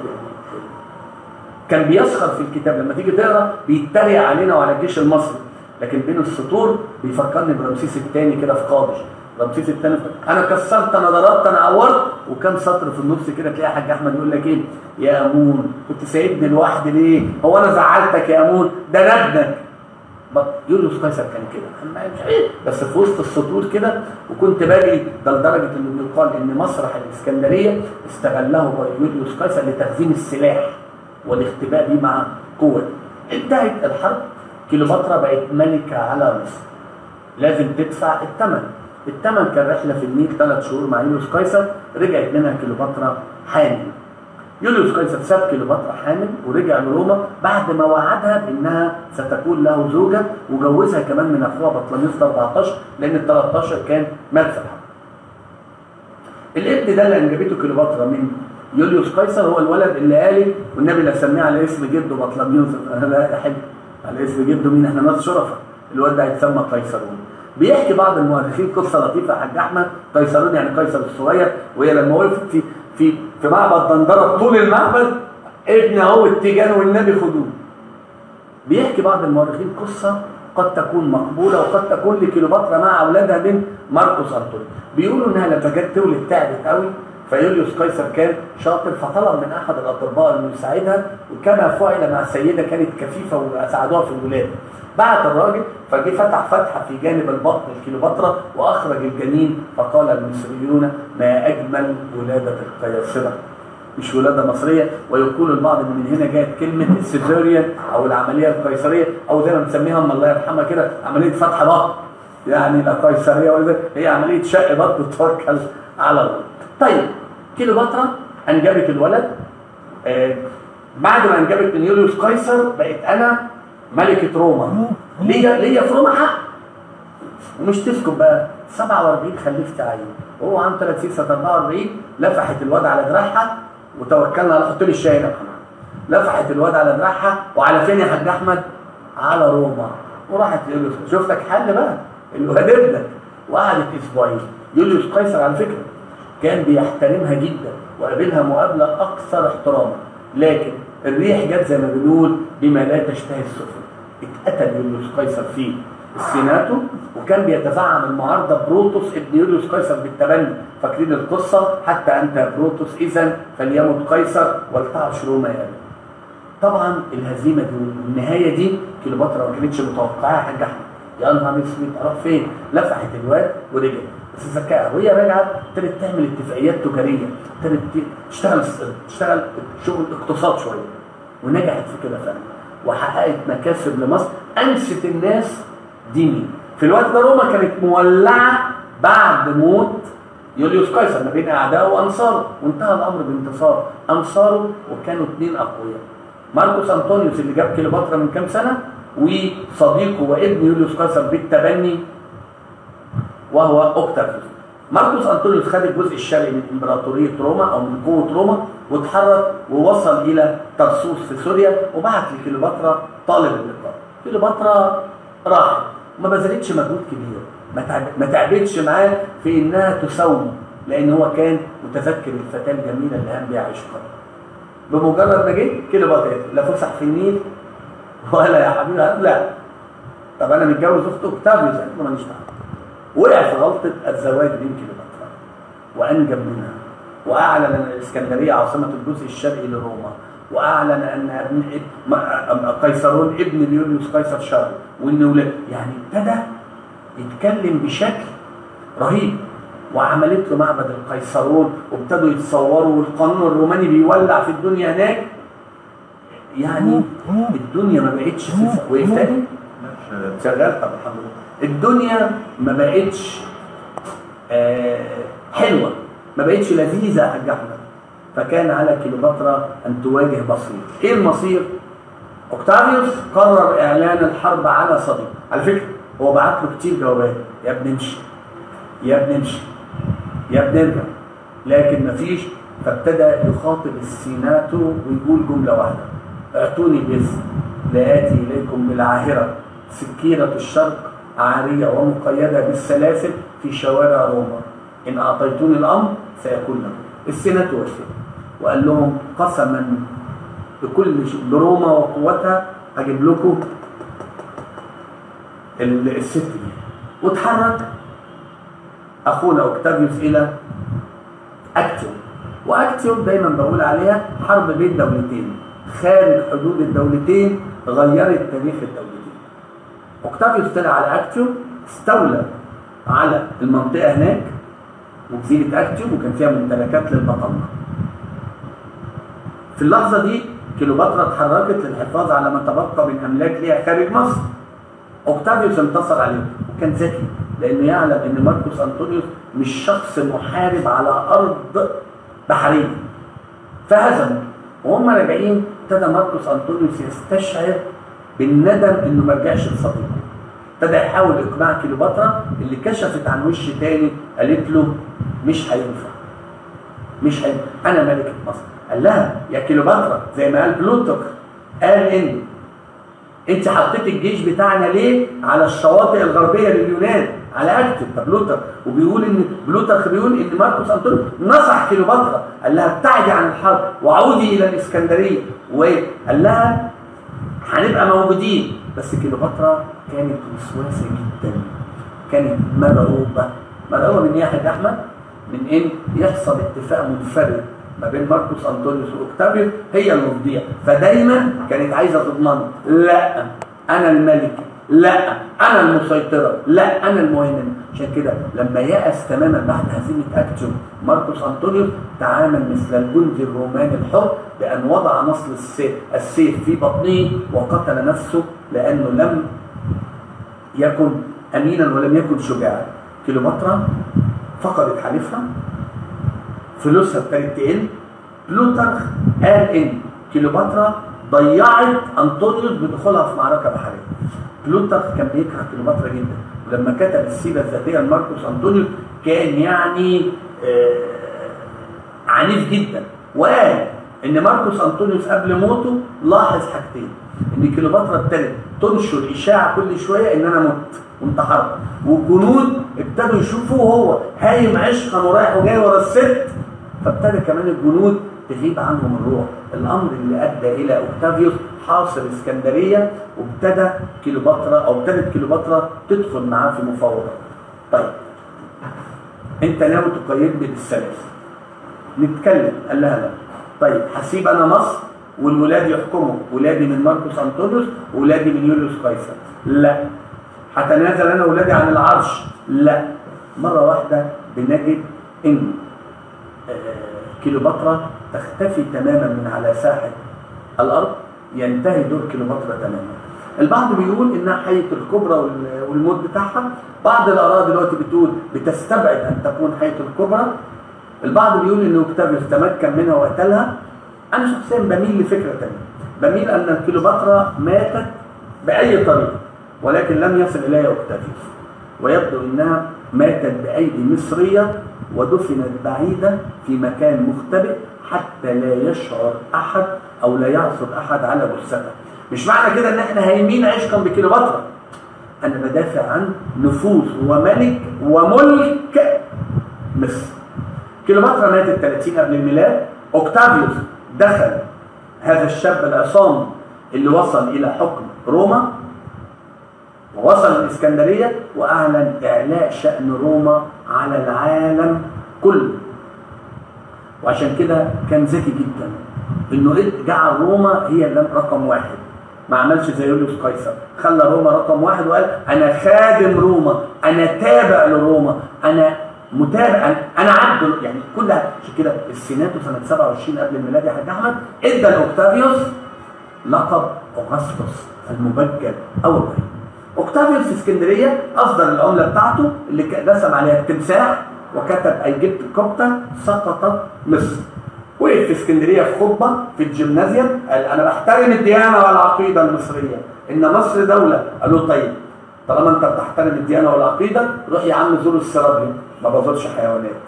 [SPEAKER 1] كان بيسخر في الكتاب. لما تيجي تقرأ بيتريق علينا وعلى الجيش المصري. لكن بين السطور بيفكرني برمسيس الثاني كده في قادش رمسيس الثاني أنا كسرت أنا ضربت أنا عورت وكان سطر في النص كده تلاقي حاج أحمد يقول لك إيه؟ يا أمون كنت سايبني لوحدي ليه؟ هو أنا زعلتك يا أمون؟ ده أنا ابنك يوليوس قيصر كان كده. بس في وسط السطور كده وكنت باجي ده لدرجة انه بيقال إن مسرح الإسكندرية استغله يوليوس قيصر لتخزين السلاح والاختباء بيه مع قوة. انتهت الحرب. كليوباترا بقت ملكة على مصر. لازم تدفع الثمن. الثمن كان رحله في النيل ثلاث شهور مع يوليوس قيصر رجعت منها كليوباترا حامل. يوليوس قيصر ساب كليوباترا حامل ورجع لروما بعد ما وعدها بأنها ستكون له زوجة وجوزها كمان من أخوها بطلميوس 14 لأن ال 13 كان مات الحرب. الابن ده اللي أنجبته كليوباترا من يوليوس قيصر هو الولد اللي قال والنبي لا سميه على اسم جده بطلميوس لا يا حلو على اسم جده مين إحنا ناس شرفاء. الواد ده هيتسمى قيصرون بيحكي بعض المؤرخين قصة لطيفة حاج أحمد قيصرون يعني قيصر الصغير وهي لما وقفت في في في معبد دندره طول المعبد ابن أهو التيجان والنبي خدوه. بيحكي بعض المؤرخين قصة قد تكون مقبولة وقد تكون لكليوباترا مع أولادها من ماركوس انطونيوس بيقولوا إنها لما جت تولد تعبت قوي. فيوليوس قيصر كان شاطر فطلب من أحد الأطباء انه يساعدها وكما فعل مع سيده كانت كفيفة واساعدوها في الولادة. بعت الراجل فجه فتح فتحة في جانب البطن الكليوباترا وأخرج الجنين فقال المصريون ما أجمل ولادة القياصرة. مش ولادة مصرية ويقول البعض إن من هنا جاءت كلمة السيزاريان أو العملية القيصرية أو زي ما بنسميها أما الله يرحمها كده عملية فتح بطن. يعني لا قيصرية ولا هي عملية شق بطن توكل على الله. طيب كيلوباترا أنجبت الولد آه بعد ما أنجبت من يوليوس قيصر بقت أنا ملكة روما. ليا ليا في روما حق. ومش تسكت بقى. 47 خلفت عيل وهو عام 30 سنه 44 لفحت الواد على دراعها وتوكلنا على حط لي الشاي يا محمد. لفحت الواد على دراعها وعلى فين يا حاج أحمد؟ على روما. وراحت شوف لك حل بقى؟ الواد ابنك وقعدت أسبوعين. يوليوس قيصر على فكرة كان بيحترمها جدا وقابلها مقابلة أكثر احتراما لكن الريح جت زي ما بنقول بما لا تشتهي السفن. اتقتل يوليوس قيصر في السيناتو وكان بيتزعم المعارضه بروتوس ابن يوليوس قيصر بالتبني. فاكرين القصة؟ حتى يا بروتوس اذا فليمت قيصر ولتعش روما يا. طبعا الهزيمة دي والنهاية دي كليوباترا ما كانتش متوقعاها يا حاج أحمد. يا نهار أسود أروح فين؟ لفحت الواد ورجعت بس ذكاء وهي راجعة ابتدت تعمل اتفاقيات تجارية ابتدت تشتغل تشتغل شغل اقتصاد شوية ونجحت في كده فعلا وحققت مكاسب لمصر أنست الناس ديني في الوقت ده روما كانت مولعة بعد موت يوليوس قيصر ما بين اعدائه وأنصاره. وانتهى الأمر بانتصار أنصاره وكانوا اثنين أقوياء. ماركوس أنطونيوس اللي جاب كليوباترا من كام سنة وصديقه وابن يوليوس قيصر بالتبني وهو اوكتافيوس ماركوس انطونيوس خد الجزء الشرقي من إمبراطورية روما أو من قوة روما واتحرك ووصل إلى طرسوس في سوريا وبعت لكليوباترا طالب اللقاء. كليوباترا راحت ما بذلتش مجهود كبير. ما تعب- ما تعبتش معاه في إنها تساومه لأن هو كان متذكر الفتاة الجميلة اللي قام بيها عشقا بمجرد ما جه كليوباترا لا فسح في النيل ولا يا حبيبي لا. طب أنا متجوز أخت أوكتافيوس قالت له ماليش دعوه وقع في غلطة الزواج بين كليوباترا وأنجب منها وأعلن إن الإسكندرية عاصمة الجزء الشرقي لروما وأعلن أن ابن ابن قيصرون ابن ليوليوس قيصر شر وإن ولاد. يعني ابتدى يتكلم بشكل رهيب وعملت له معبد القيصرون وابتدوا يتصوروا والقانون الروماني بيولع في الدنيا هناك. يعني الدنيا ما بقتش في وقف تاني
[SPEAKER 2] شغال
[SPEAKER 1] شغال. طب الحمد لله. الدنيا ما بقتش آه، حلوة ما بقتش لذيذة يا حاج احمد فكان على كليوباترا أن تواجه مصير. إيه المصير؟ أوكتافيوس قرر إعلان الحرب على صديق. على فكرة هو بعت له كتير جوابات. يا ابني امشي يا ابني امشي يا ابني ارجع. لكن مفيش فابتدى يخاطب السيناتو ويقول جملة واحدة. أعطوني باذن لآتي إليكم بالعاهرة سكينة الشرق عارية ومقيدة بالسلاسل في شوارع روما. إن أعطيتوني الأمر سيكون لكم. السيناتو وافق وقال لهم قسما بكل بروما وقوتها هجيب لكم ال- الست دي. واتحرك. أخونا أوكتافيوس إلى أكتيوم. وأكتيوم دايما بقول عليها حرب بين دولتين. خارج حدود الدولتين غيرت تاريخ الدولتين. اوكتافيوس طلع على اكتيوم استولى على المنطقة هناك وجزيره اكتيوم وكان فيها ممتلكات للبطالمه في اللحظة دي كليوباترا اتحركت للحفاظ على ما تبقى من أملاك ليها خارج مصر. اوكتافيوس انتصر عليه وكان ذكي لأنه يعلم إن ماركوس أنطونيوس مش شخص محارب على أرض بحريه فهزموا. وهم راجعين ابتدى ماركوس أنطونيوس يستشعر بالندم إنه ما رجعش لصديقه. ابتدى يحاول إقناع كليوباترا اللي كشفت عن وش تاني قالت له مش هينفع. مش قال أنا ملكه مصر. قال لها يا كيلوباترا زي ما قال بلوتارخ. قال ان أنت حطيت الجيش بتاعنا ليه؟ على الشواطئ الغربية لليونان على أكتب. ده بلوتر وبيقول ان بلوتر بيقول إن ماركوس انطونيوس نصح كيلوباترا قال لها ابتعدي عن الحرب وعودي إلى الإسكندرية. وقال لها هنبقى موجودين. بس كيلوباترا كانت وسواسة جدا. كانت مرعوبه مرعوبه من ناحيه أحمد؟ من ان يحصل اتفاق منفرد ما بين ماركوس أنطونيوس واوكتافيوس هي اللي فدايما كانت عايزة تضمن لا أنا الملكه لا أنا المسيطرة لا أنا المهيمن. عشان كده لما يأس تماما بعد هزيمة اكتيوم ماركوس أنطونيوس تعامل مثل الجندي الروماني الحر بأن وضع نصل السيف, السيف في بطنه وقتل نفسه لأنه لم يكن أمينا ولم يكن شجاعا. كليوباترا فقدت حليفها. فلوسها ابتدت تقل. بلوتارخ قال إن كليوباترا ضيعت أنطونيوس بدخولها في معركة بحرية. بلوتارخ كان بيكره كليوباترا جدا. ولما كتب السيره الذاتية لماركوس انطونيوس كان يعني آه عنيف جدا. وقال إن ماركوس انطونيوس قبل موته لاحظ حاجتين. إن كليوباترا ابتدت تنشر إشاعة كل شوية إن أنا مت وانتحرت. والجنود ابتدوا يشوفوه هو هايم عشقا ورايح وجاي ورا الست. فابتدى كمان الجنود تغيب عنهم الروح. الأمر اللي أدى إلى أوكتافيوس حاصر إسكندرية وابتدى كليوباترا أو ابتدت كليوباترا تدخل معاه في مفاوضات طيب أنت ناوي تقيدني بالسلاسل نتكلم قال لها لا. طيب هسيب أنا مصر والولاد يحكموا. ولادي من ماركوس أنطونيوس وولادي من يوليوس قيصر. لا. هتنازل أنا ولادي عن العرش. لا. مرة واحدة بنجد إن كيلوباترا تختفي تماما من على ساحة الأرض ينتهي دور كيلوباترا تماما. البعض بيقول إنها حية الكبرى والموت بتاعها. بعض الآراء دلوقتي بتقول بتستبعد أن تكون حية الكبرى. البعض بيقول إن أوكتافيوس تمكن منها وقتلها. أنا شخصيا بميل لفكرة ثانية بميل أن كيلوباترا ماتت بأي طريقة ولكن لم يصل إليها أوكتافيوس. ويبدو إنها ماتت بأيدي مصرية ودفنت بعيدا في مكان مختبئ حتى لا يشعر أحد أو لا يعثر أحد على جثتها مش معنى كده إن إحنا هايمين عشقا بكليوباترا. أنا بدافع عن نفوذ وملك وملك مصر كليوباترا ماتت 30 قبل الميلاد. أوكتافيوس دخل هذا الشاب العصام اللي وصل إلى حكم روما. ووصل الإسكندرية وأعلن إعلاء شأن روما على العالم كله. وعشان كده كان ذكي جدا إنه جعل روما هي اللي رقم واحد. ما عملش زي يوليوس قيصر. خلى روما رقم واحد وقال أنا خادم روما أنا تابع لروما أنا متابع أنا عبد يعني كل عشان كده السيناتو سنة 27 قبل الميلاد يا حاج أحمد إدى لأوكتافيوس لقب اوغسطس المبجل أو الرهيب أوكتافيوس في إسكندرية اصدر العملة بتاعته اللي رسم عليها التمساح وكتب Aegypto Capta سقطت مصر. وقف في إسكندرية في خطبة في الجيمنازيوم قال أنا بحترم الديانة والعقيدة المصرية إن مصر دولة. قال له طيب طالما أنت بتحترم الديانة والعقيدة روح يا عم زور السرابيوم ما بزورش حيوانات.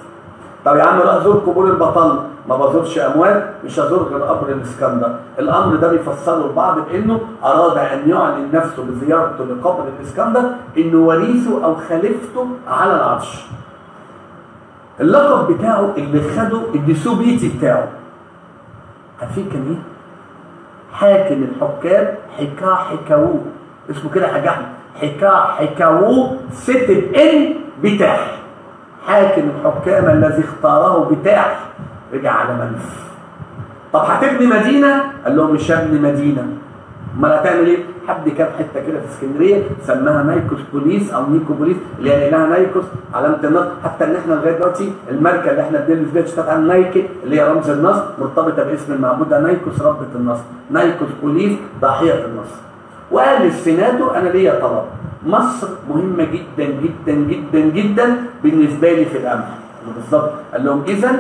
[SPEAKER 1] طب يا عم روح زور قبور البطل ما بزورش أموال مش هزور غير قبر الإسكندر. الأمر ده بيفسره البعض بإنه أراد أن يعلن نفسه بزيارته لقبر الإسكندر إنه وريثه أو خليفته على العرش. اللقب بتاعه اللي خده الديسوبيتي بتاعه. عارفين كان إيه؟ حاكم الحكام حكا حكاوه. اسمه كده حاج أحمد. حكا حكاوه ستة ان بتاح حاكم الحكام الذي اختاره بتاح رجع على منف. طب هتبني مدينة؟ قال لهم مش هبني مدينة. أمال هتعمل إيه؟ حد كام حتة كده في اسكندرية سماها نايكوس بوليس أو نيكو بوليس اللي هي لها نايكوس علامة النصر حتى ان إحنا لغاية دلوقتي الماركة اللي إحنا بنلبس بيها تشتغل على نايكي اللي هي رمز النصر مرتبطة باسم المعبوده نايكوس ربة النصر نايكوس بوليس ضاحيه النصر وقال للسيناتو أنا ليا طلب. مصر مهمة جدا جدا جدا جدا بالنسبة لي في الأمن. بالظبط. قال لهم اذا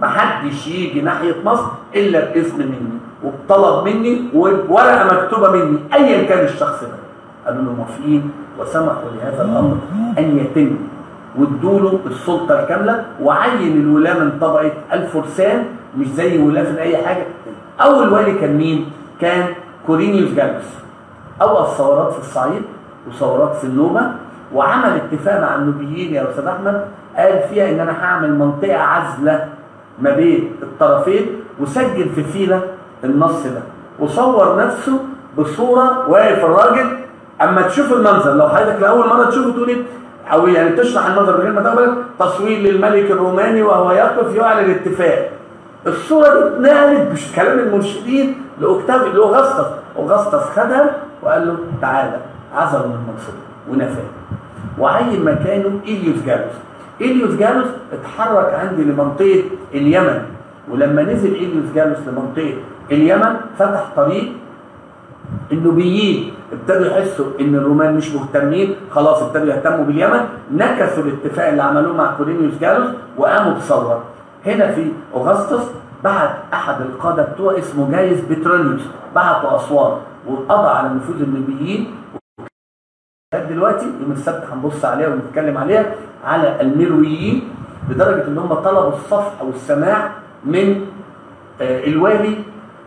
[SPEAKER 1] ما حدش يجي ناحية مصر إلا بإذن مني. وبطلب مني وورقه مكتوبة مني ايا كان الشخص ده. قالوا له موافقين وسمحوا لهذا الأمر أن يتم. وادوا له السلطة الكاملة وعين الولاه من طبقة الفرسان مش زي ولاه في أي حاجة. أول والي كان مين؟ كان كورينيوس جالوس. أول ثورات في الصعيد وثورات في النوبه وعمل اتفاق مع النوبيين يا أستاذ أحمد قال فيها إن أنا هعمل منطقة عازله ما بين الطرفين وسجل في فيله النص ده. وصور نفسه بصورة واقف الراجل أما تشوف المنظر لو حضرتك لأول مرة تشوفه تقول أو يعني تشرح المنظر من غير ما تقبل تصوير للملك الروماني وهو يقف يعلن اتفاق الصورة دي اتنقلت مش كلام المرشدين لاوكتاف لاوغسطس اوغسطس خدها وقال له تعالى عزله من المنصب ونفاه وعين مكانه إليوس جالوس. إليوس جالوس اتحرك عندي لمنطقة اليمن. ولما نزل إليوس جالوس لمنطقة اليمن فتح طريق النوبيين. ابتدوا يحسوا إن الرومان مش مهتمين. خلاص ابتدوا يهتموا باليمن. نكثوا الاتفاق اللي عملوه مع كورينيوس جالوس وقاموا بثورة. هنا في أغسطس بعت أحد القادة بتوعه اسمه جايز بترونيوس بعتوا اسوار وقضى على نفوذ النوبيين لغايه دلوقتي يوم السبت هنبص عليها ونتكلم عليها على المرويين لدرجة إن هم طلبوا الصفح والسماع من آه، الوالي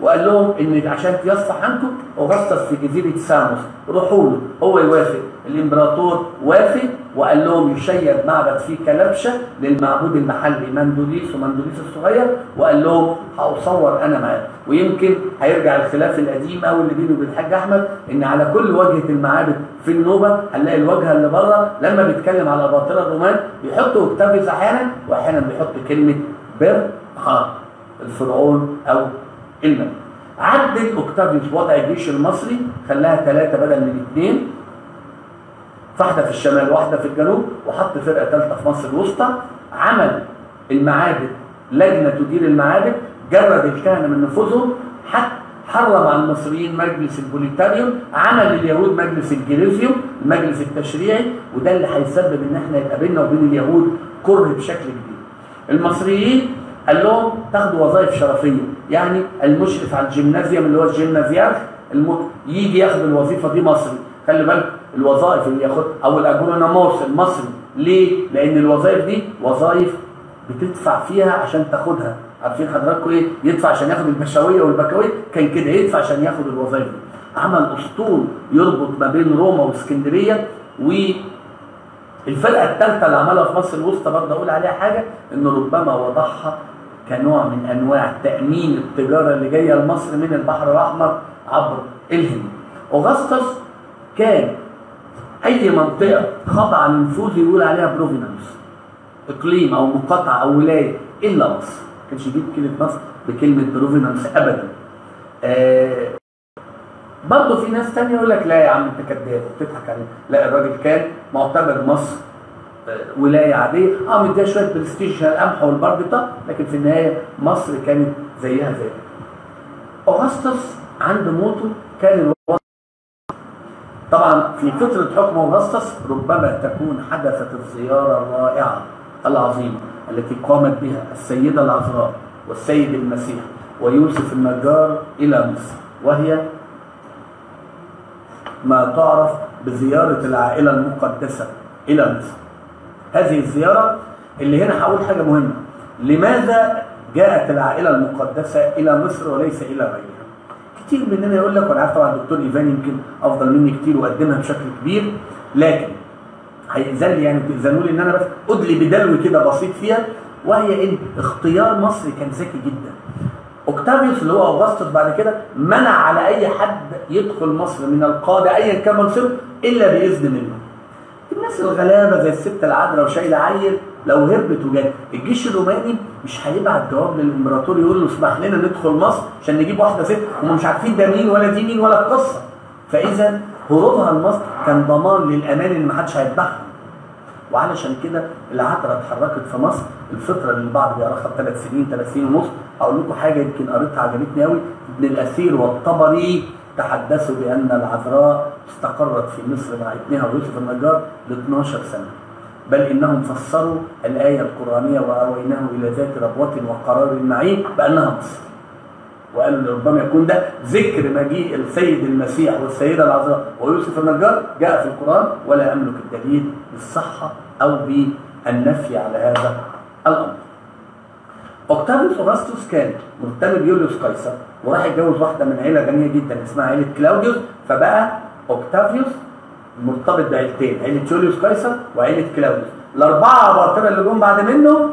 [SPEAKER 1] وقال لهم إن عشان يصفح عنكم اغسطس في جزيرة ساموس. روحوا له. هو يوافق. الإمبراطور وافق وقال لهم يشيد معبد فيه كلبشة للمعبود المحلي مندوليس ومندوليس الصغير وقال لهم هصور أنا معاه ويمكن هيرجع الخلاف القديم قوي اللي بينه وبين الحاج أحمد إن على كل واجهه المعابد في النوبة هنلاقي الواجهه اللي بره لما بيتكلم على أباطرة الرومان بيحطوا اوكتافيوس أحيانا وأحيانا بيحط كلمة بر الفرعون أو الملك عدل اوكتافيوس وضع الجيش المصري خلاها ثلاثة بدل من اثنين واحدة في الشمال واحدة في الجنوب وحط فرقة ثالثه في مصر الوسطى. عمل المعابد لجنة تدير المعابد جرد الكهنة من نفوذهم حتى حرم على المصريين مجلس البوليتاريوم عمل لليهود مجلس الجيريزيوم المجلس التشريعي وده اللي هيسبب إن إحنا يبقى بيننا وبين اليهود كره بشكل كبير. المصريين قال لهم تاخدوا وظائف شرفية. يعني المشرف على الجيمنازيوم اللي هو الجيمنازيارخ الم... يجي ياخد الوظيفة دي مصري. خلي بالك الوظائف اللي ياخد أو الاجروناموس المصري ليه؟ لأن الوظائف دي وظائف بتدفع فيها عشان تاخدها. عارفين حضراتكم إيه؟ يدفع عشان ياخد البشوية والبكوية كان كده يدفع عشان ياخد الوظائف دي. عمل أسطول يربط ما بين روما وإسكندرية و الفرقة الثالثه اللي عملها في مصر الوسطى برضه أقول عليها حاجة انه ربما وضعها كنوع من أنواع تأمين التجارة اللي جاية لمصر من البحر الأحمر عبر الهند. اوغسطس كان أي منطقة خاضعه لنفوذه يقول عليها بروفينانس إقليم أو مقاطعة أو ولاية إلا مصر. ما كانش يجيب كلمه مصر بكلمة province ابدا. آه برضه في ناس تانية يقول لك لا يا عم انت كذاب بتضحك عليه. لا الراجل كان معتبر مصر آه، ولاية عادية. آه مديها شوية برستيج القمح والبردي ده لكن في النهاية مصر كانت زيها زي. اوغسطس عنده موته كان الوضع طبعا في فتره حكم اوغسطس ربما تكون حدثت الزيارة الرائعة العظيمة التي قامت بها السيدة العذراء والسيد المسيح ويوسف النجار إلى مصر وهي ما تعرف بزيارة العائلة المقدسة. إلى مصر هذه الزيارة اللي هنا هقول حاجة مهمة. لماذا جاءت العائلة المقدسة إلى مصر وليس إلى غيرها؟ كتير مننا يقول لك وأنا عارف طبعا الدكتور إيفان يمكن أفضل مني كتير وقدمها بشكل كبير. لكن هيأذن لي يعني تأذنوا لي إن أنا بس أدلي بدلو كده بسيط فيها وهي إن اختيار مصر كان ذكي جدا. اوكتافيوس اللي هو اوغسطس بعد كده منع على أي حد يدخل مصر من القاده ايا كان منصبه إلا بإذن منه. الناس الغلابة زي الست العذراء وشايله عيل لو هربت وجت الجيش الروماني مش هيبعت جواب للإمبراطور يقول له اسمح لنا ندخل مصر عشان نجيب واحدة ست هم مش عارفين ده مين ولا دي مين ولا القصة. فإذا هروبها لمصر كان ضمان للأمان إن محدش هيذبحهم. وعلشان كده العذراء اتحركت في مصر الفترة اللي البعض بيعرفها بثلاث سنين ثلاث سنين ونص هقول لكم حاجة يمكن قريتها عجبتني قوي ابن الأثير والطبري تحدثوا بأن العذراء استقرت في مصر مع ابنها ويوسف النجار ل 12 سنة. بل إنهم فسروا الآية القرآنية وأويناه إلى ذات ربوة وقرار معين بأنها مصر. وقالوا ربما يكون ده ذكر مجيء السيد المسيح والسيدة العذراء. ويوسف النجار جاء في القرآن ولا أملك الدليل بالصحة أو النفي على هذا الامر أوكتافيوس أغسطس كان مرتبط بيوليوس قيصر وراح يتجوز واحدة من عيلة غنية جدا اسمها عيلة كلاوديوس فبقى أوكتافيوس مرتبط بعيلتين عيلة يوليوس قيصر وعيلة كلاوديوس. الأربعة أباطرة اللي جم بعد منه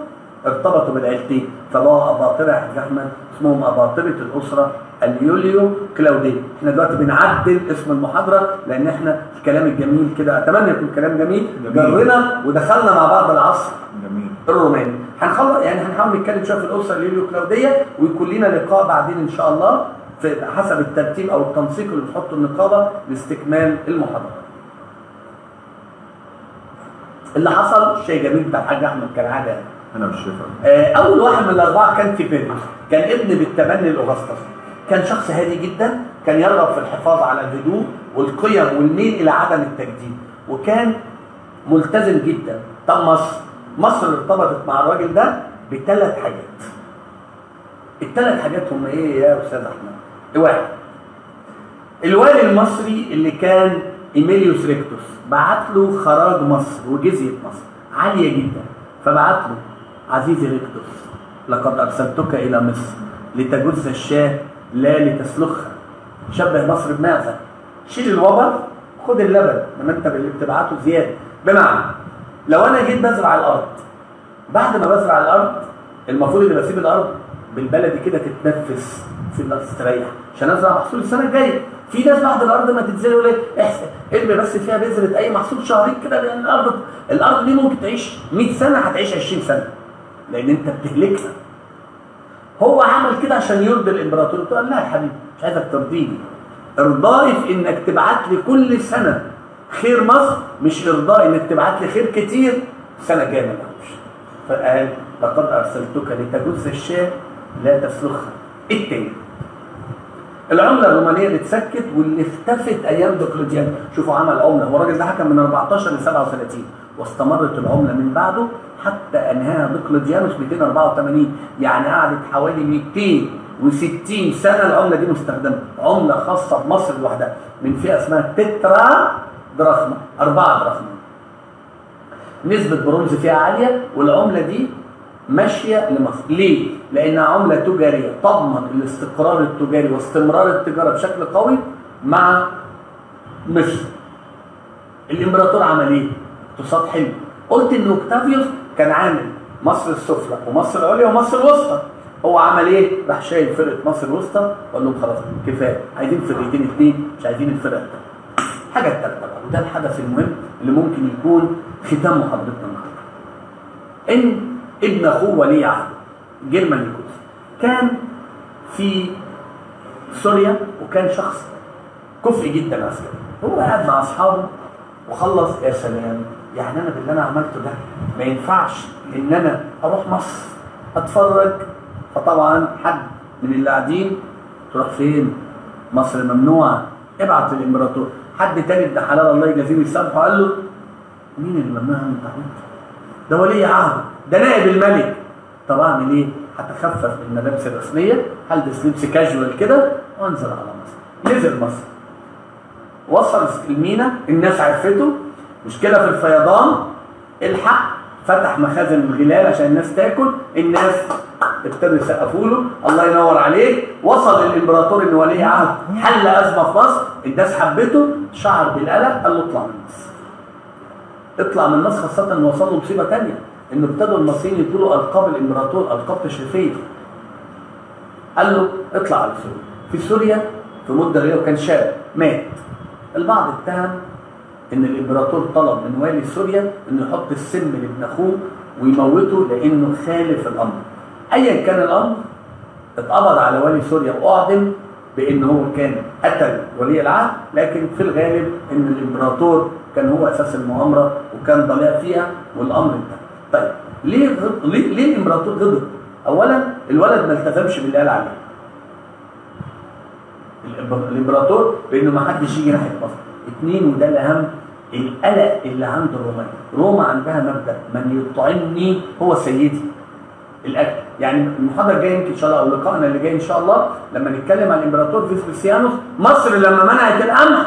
[SPEAKER 1] ارتبطوا بالعيلتين فبقوا أباطرة يا حاج احمد اسمهم أباطرة الأسرة اليوليو كلاوديه إحنا دلوقتي بنعدل اسم المحاضرة لأن إحنا الكلام الجميل كده أتمنى يكون كلام جميل. جرنا ودخلنا مع بعض العصر. الروماني. هنخلص يعني هنحاول نتكلم شوية في الأسرة اليوليو كلاوديه ويكون لنا لقاء بعدين إن شاء الله في حسب الترتيب أو التنسيق اللي بتحطه النقابة لاستكمال المحاضرة. اللي حصل شيء جميل بتاع الحاج أحمد كالعاده.
[SPEAKER 2] أنا بالشفاء
[SPEAKER 1] آه، أول واحد من الأربعة كان تيبيريوس كان ابن بالتبني لاوغسطس كان شخص هادي جدا كان يرغب في الحفاظ على الهدوء والقيم والميل إلى عدم التجديد. وكان ملتزم جدا. طب مصر مصر ارتبطت مع الراجل ده بثلاث حاجات. الثلاث حاجات هم إيه يا أستاذ أحمد؟ واحد الوالي المصري اللي كان إيميليوس ريكتوس بعت له خراج مصر وجزية مصر عالية جدا فبعت له عزيزي ريكتوس لقد أرسلتك إلى مصر لتجز الشاة لا لتسلخها. شبه مصر بمعزة. شيل الوبر خد اللبن لما أنت اللي بتبعته زيادة. بمعنى لو أنا جيت بزرع الأرض بعد ما بزرع الأرض المفروض اني بسيب الأرض بالبلدي كده تتنفس في الناس تستريح. عشان أزرع محصول السنة الجاية. في ناس بعد الأرض ما تتزرع يقول إحسن ارمي بس فيها بذرة أي محصول شهرين كده لأن الأرض. الأرض دي ممكن تعيش 100 سنة هتعيش 20 سنة. لأن أنت بتهلكها. هو عمل كده عشان يرضي الإمبراطور. له لا يا حبيبي مش عايزك ترضيني. ارضائي في إنك تبعت لي كل سنة خير مصر مش ارضائي انك تبعت لي خير كتير. السنة الجايه ما لهوش فقال لقد أرسلتك لتجز الشاه لا تسلخها التاني. العملة الرومانية اللي اتسكت واللي اختفت أيام دقلديان شوفوا عمل عملة. هو الراجل ده حكم من 14 ل 37 واستمرت العملة من بعده حتى أنهاها دقلديانوس 284 يعني قعدت حوالي 260 سنة العملة دي مستخدمة. عملة خاصة بمصر لوحدها. من فئة اسمها تترا دراخما 4 دراخما نسبة برونز فيها عالية والعملة دي ماشية لمصر ليه؟ لأنها عملة تجارية تضمن الاستقرار التجاري واستمرار التجارة بشكل قوي مع مصر الإمبراطور عمل إيه؟ اقتصاد حلو قلت إن أوكتافيوس كان عامل مصر السفلى ومصر العليا ومصر الوسطى هو عمل إيه؟ راح شايل فرقة مصر الوسطى وقال لهم خلاص كفاية عايزين فرقتين اثنين مش عايزين الفرقة الثالثه. حاجة الثالثه وده الحدث المهم اللي ممكن يكون ختام محاضرتنا النهارده. ان ابن أخوه ولي عهد جيرمان القدس كان في سوريا وكان شخص كفء جدا عسكري هو قاعد مع أصحابه وخلص يا سلام يعني أنا باللي أنا عملته ده ما ينفعش إن أنا أروح مصر أتفرج فطبعا حد من اللي قاعدين تروح فين؟ مصر ممنوعة ابعت للإمبراطور حد تاني ابن حلال الله يجازيه ويسامحه قال له مين اللي ممنوع من التعويض؟ ده ولي عهد ده نائب الملك طب أعمل إيه؟ هتخفف من الملابس الرسمية هلبس لبس كاجوال كده وأنزل على مصر نزل مصر وصل المينا الناس عرفته مشكلة في الفيضان الحق فتح مخازن الغلال عشان الناس تاكل الناس ابتدوا يسقفوا له الله ينور عليك. وصل الإمبراطور إن ولي عهد حل أزمة في مصر الناس حبته شعر بالقلق قال له اطلع من مصر. اطلع من مصر خاصة إن وصل له مصيبة ثانية انه ابتدوا المصريين يدوا له ألقاب الإمبراطور ألقاب تشريفية. قال له اطلع على سوريا. في سوريا في مدة قليله وكان شاب مات. البعض اتهم إن الإمبراطور طلب من والي سوريا انه يحط السم لابن أخوه ويموته لأنه خالف الأمر ايا كان الأمر اتقبض على والي سوريا وأعدم بإن هو كان قتل ولي العهد لكن في الغالب إن الإمبراطور كان هو أساس المؤامرة وكان ضليع فيها والأمر انتهى. طيب ليه. ليه, ليه الإمبراطور غضب؟ اولا الولد ما التزمش باللي قال عليه. الإمبراطور بإنه ما حدش يجي ناحيه مصر. اثنين وده الاهم القلق اللي عند الرومان روما عندها مبدأ من يطعمني هو سيدي. الاكل يعني المحاضرة الجاية يمكن إن شاء الله أو لقائنا اللي جاي إن شاء الله لما نتكلم عن الإمبراطور فيسبسيانوس مصر لما منعت القمح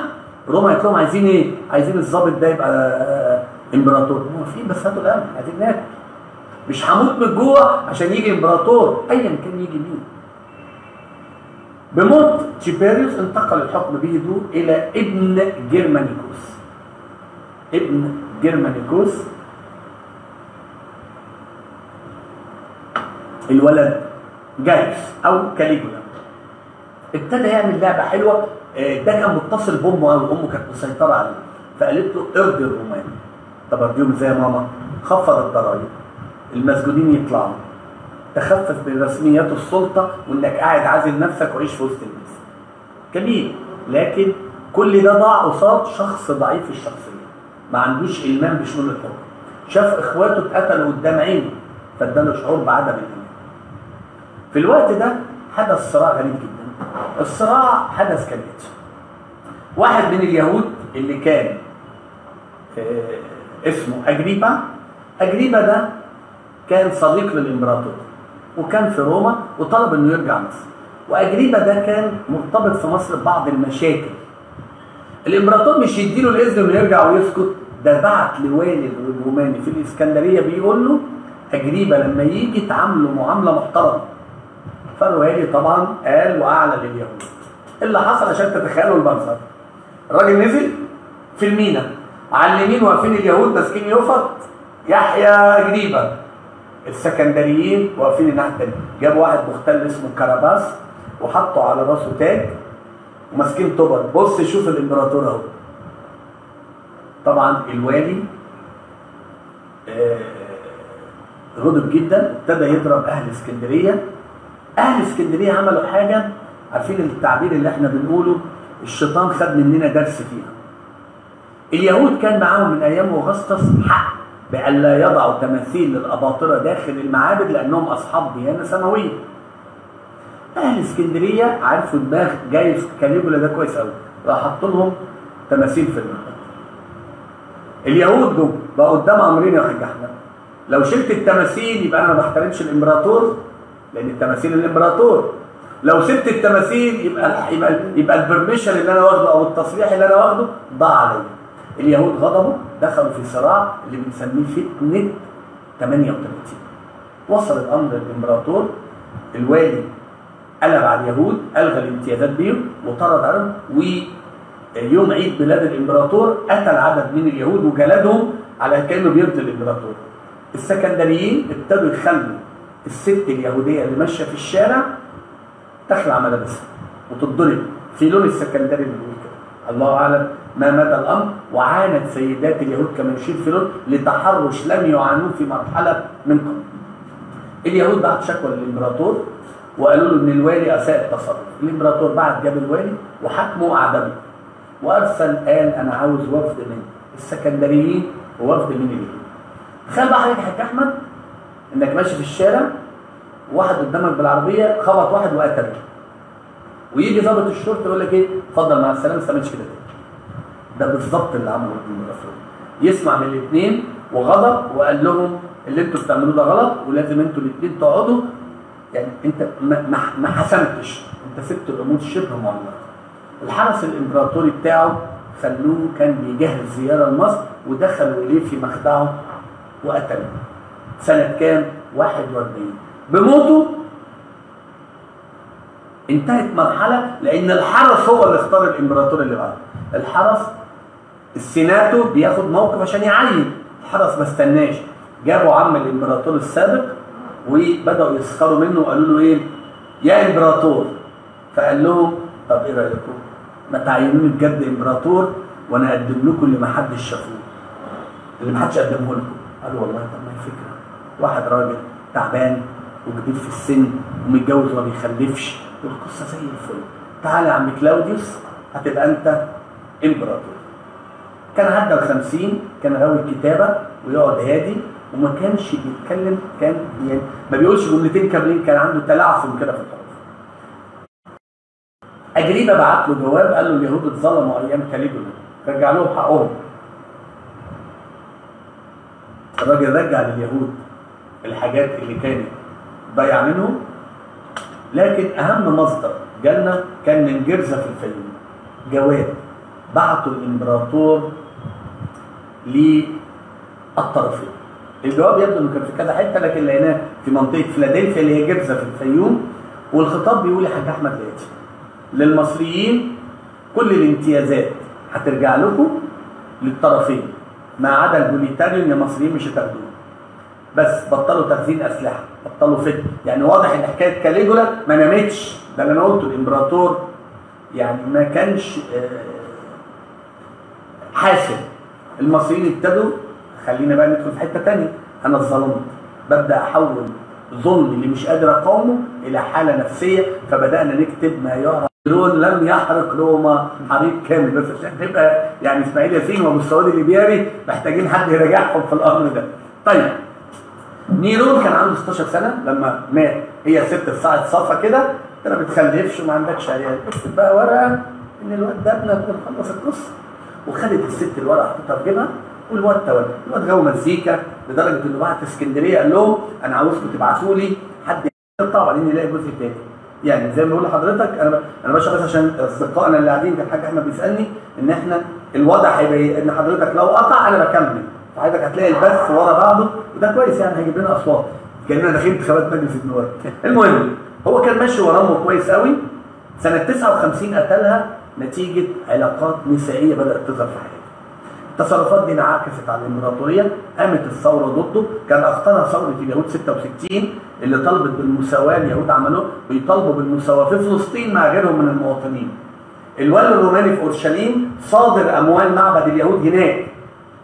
[SPEAKER 1] روما قالت لهم عايزين إيه؟ عايزين الضابط ده يبقى إمبراطور. هو في بس هاتوا الأمن. عايزين ناكل. مش هموت من الجوع عشان يجي إمبراطور. ايا كان يجي مين؟ بموت تيبيريوس انتقل الحكم بيده إلى ابن جيرمانيكوس. ابن جيرمانيكوس. الولد جايس أو كاليجولا ابتدى يعمل لعبة حلوة آه، ده كان متصل بأمه قوي امه كانت مسيطرة عليه. فقالت له ارضي الرومان. طب أرضيهم إزاي يا ماما؟ خفض الضرايب. المسجونين يطلعوا. تخفف من رسميات السلطة وإنك قاعد عازل نفسك وعيش في وسط الناس. جميل. لكن كل ده ضاع قصاد شخص ضعيف الشخصية. ما عندوش المام بشؤون الحكم. شاف إخواته اتقتلوا قدام عينه فاداله شعور بعدم الامان في الوقت ده حدث صراع غريب جدا. الصراع حدث كالاتي واحد من اليهود اللي كان آه، اسمه أجريبا أجريبا ده كان صديق للإمبراطور وكان في روما وطلب إنه يرجع مصر. وأجريبا ده كان مرتبط في مصر ببعض المشاكل. الإمبراطور مش يديله الإذن إنه يرجع ويسكت. ده بعت لوالي الروماني في الإسكندرية بيقول له اجريبا لما يجي تعامله معاملة محترمة. فالوالي طبعا قال واعلن لليهود. اللي حصل عشان تتخيلوا المنظر؟ الراجل نزل في المينا. على اليمين واقفين اليهود ماسكين يوفط. يحيى اجريبا السكندريين واقفين الناحيه الثانية جاب واحد مختل اسمه كراباس وحطوا على راسه تاج وماسكين طبق بص شوف الإمبراطور أهو. طبعا الوالي آه، غضب جدا ابتدى يضرب أهل اسكندرية. أهل اسكندرية عملوا حاجة عارفين التعبير اللي إحنا بنقوله؟ الشيطان خد مننا درس فيها. اليهود كان معاهم من أيام أغسطس حق بأن لا يضعوا تماثيل للأباطرة داخل المعابد لأنهم أصحاب ديانة سماوية. أهل اسكندرية عرفوا دماغ جاي كاليجولا ده كويس قوي راح حط لهم تماثيل في المعبد اليهود دول بقى قدام أمرين يا حاج احمد لو شلت التماثيل يبقى أنا ما بحترمش الإمبراطور لأن التماثيل الإمبراطور. لو سبت التماثيل يبقى يبقى يبقى البرميشن اللي أنا واخده أو التصريح اللي أنا واخده ضاع عليا. اليهود غضبوا دخلوا في صراع اللي بنسميه فتنة 38 وصل الأمر للإمبراطور الوالي قلب على اليهود ألغى الامتيازات بيهم وطرد عليهم ويوم عيد ميلاد الإمبراطور قتل عدد من اليهود وجلدهم على كأنه بيرضي الإمبراطور. السكندريين ابتدوا يخلوا الست اليهودية اللي ماشية في الشارع تخلع ملابسها وتتضرب في لون السكندري اللي بيقول كده. الله أعلم ما مدى الأمر وعانت سيدات اليهود كما يشير في لون لتحرش لم يعانوه في مرحلة من قبل. اليهود بعت شكوى للإمبراطور وقالوا له إن الوالي أساء التصرف. الإمبراطور بعت جاب الوالي وحكمه وأعدمه. وارسل قال أنا عاوز وفد من السكندريين ووفد من اليهود. تخيل بقى حضرتك حاج أحمد إنك ماشي في الشارع واحد قدامك بالعربية خبط واحد وقتله. ويجي ضابط الشرطة يقول لك إيه؟ اتفضل مع السلامة ما تعملش كده ده بالظبط اللي عمله الامبراطور يسمع من الاثنين وغضب وقال لهم اللي أنتوا بتعملوه ده غلط ولازم أنتوا الاثنين تقعدوا. يعني انت ما حسمتش انت سبت الأمور شبه معلقه الحرس الإمبراطوري بتاعه خلوه كان بيجهز زيارة لمصر ودخلوا اليه في مخدعه وقتلوه سنة كام؟ 41 بموته انتهت مرحلة لأن الحرس هو اللي اختار الامبراطور اللي بعده. الحرس السيناتو بياخد موقف عشان يعين الحرس ما استناش. جابوا عم الإمبراطور السابق وبدأوا يسخروا منه وقالوا له إيه؟ يا إمبراطور. فقال لهم طب إيه رأيكم؟ ما تعينوني بجد إمبراطور وأنا أقدم لكم اللي ما حدش شافوه. اللي ما حدش قدمه لكم. قالوا والله طب ما هي فكره واحد راجل تعبان وكبير في السن ومتجوز وما بيخلفش. والقصة زي الفل. تعالى يا عم كلاوديوس هتبقى أنت إمبراطور. كان عدى ال 50 كان غاوي الكتابة ويقعد هادي وما كانش بيتكلم كان يعني ما بيقولش جملتين كاملين كان عنده تلعثم كده في الحروف اجريبه بعت له جواب قال له اليهود اتظلموا أيام كاليجولا رجع لهم حقهم. الراجل رجع لليهود الحاجات اللي كانت ضيع منهم. لكن أهم مصدر جالنا كان من جرزه في الفيوم جواب. بعته الإمبراطور الطرفين الجواب يبدو إنه كان في كذا حتة لكن لقيناه في منطقة فيلادلفيا اللي هي جرزة في الفيوم. والخطاب بيقول يا حاج أحمد الاتي للمصريين كل الامتيازات هترجع لكم للطرفين ما عدا البوليتاريون يا مصريين مش هتاخدوه. بس بطلوا تخزين أسلحة بطلوا فتن يعني واضح إن حكاية كاليجولا ما نامتش. ده اللي أنا قلته الإمبراطور يعني ما كانش حاسم. المصريين ابتدوا خلينا بقى ندخل في حتة ثانية أنا اتظلمت ببدأ أحول ظلم اللي مش قادر أقاومه إلى حالة نفسية فبدأنا نكتب ما يعرف نيرون لم يحرق روما حريق كامل. بس عشان تبقى يعني إسماعيل ياسين وابو السعود الإبياري محتاجين حد يراجعهم في الأمر ده. طيب نيرون كان عنده 16 سنة لما مات. هي ست في ساعة صفا كده انت ما بتخلفش وما عندكش عيال. اكتب بقى ورقة إن الواد ده ابنك ونخلص القصة. وخدت الست الورقة حطيتها في جيبها والواد تولى. الواد جو مزيكا لدرجة إنه بعت اسكندرية قال لهم أنا عاوزكم تبعتوا لي حد يقطع وبعدين يلاقي جزء تاني. يعني زي ما بقول لحضرتك أنا أنا باشا بس عشان أصدقائنا اللي قاعدين كان الحاج احمد بيسألني إن إحنا الوضع هيبقى إن حضرتك لو قطع أنا بكمل. فحضرتك هتلاقي البث ورا بعضه وده كويس يعني هيجيب لنا أصوات. كأننا داخلين انتخابات مجلس النواب. المهم هو كان ماشي وراه كويس قوي. سنة 59 قتلها نتيجة علاقات نسائية بدأت تظهر في حياته. التصرفات دي انعكست على الإمبراطورية قامت الثورة ضده. كان أخطرها ثورة اليهود 66 اللي طلبت بالمساواة اليهود عملوه بيطالبوا بالمساواة في فلسطين مع غيرهم من المواطنين. الوالي الروماني في أورشليم صادر أموال معبد اليهود هناك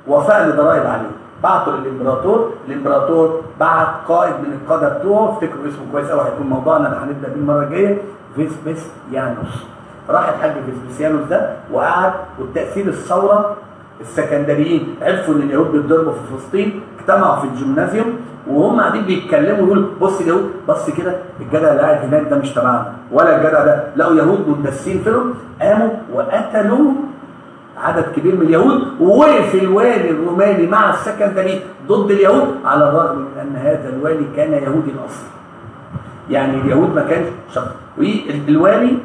[SPEAKER 1] وفاء لضرائب عليه. بعته للإمبراطور الإمبراطور بعت قائد من القادة بتوعه افتكروا اسمه كويس قوي هيكون موضوعنا اللي هنبدأ بيه المرة الجاية فيسبسيانوس راح الحاج فيسبسيانوس ده وقعد والتأثير الثورة السكندريين عرفوا إن اليهود بيتضربوا في فلسطين اجتمعوا في الجيمنازيوم وهم قاعدين بيتكلموا يقولوا بص اليهود بص كده الجدع اللي قاعد هناك ده مش تبعنا ولا الجدع ده لقوا يهود مندسين فيهم قاموا وقتلوا عدد كبير من اليهود ووقف الوالي الروماني مع السكندري ضد اليهود على الرغم من أن هذا الوالي كان يهودي الاصل يعني اليهود ما كانش شخص والوالي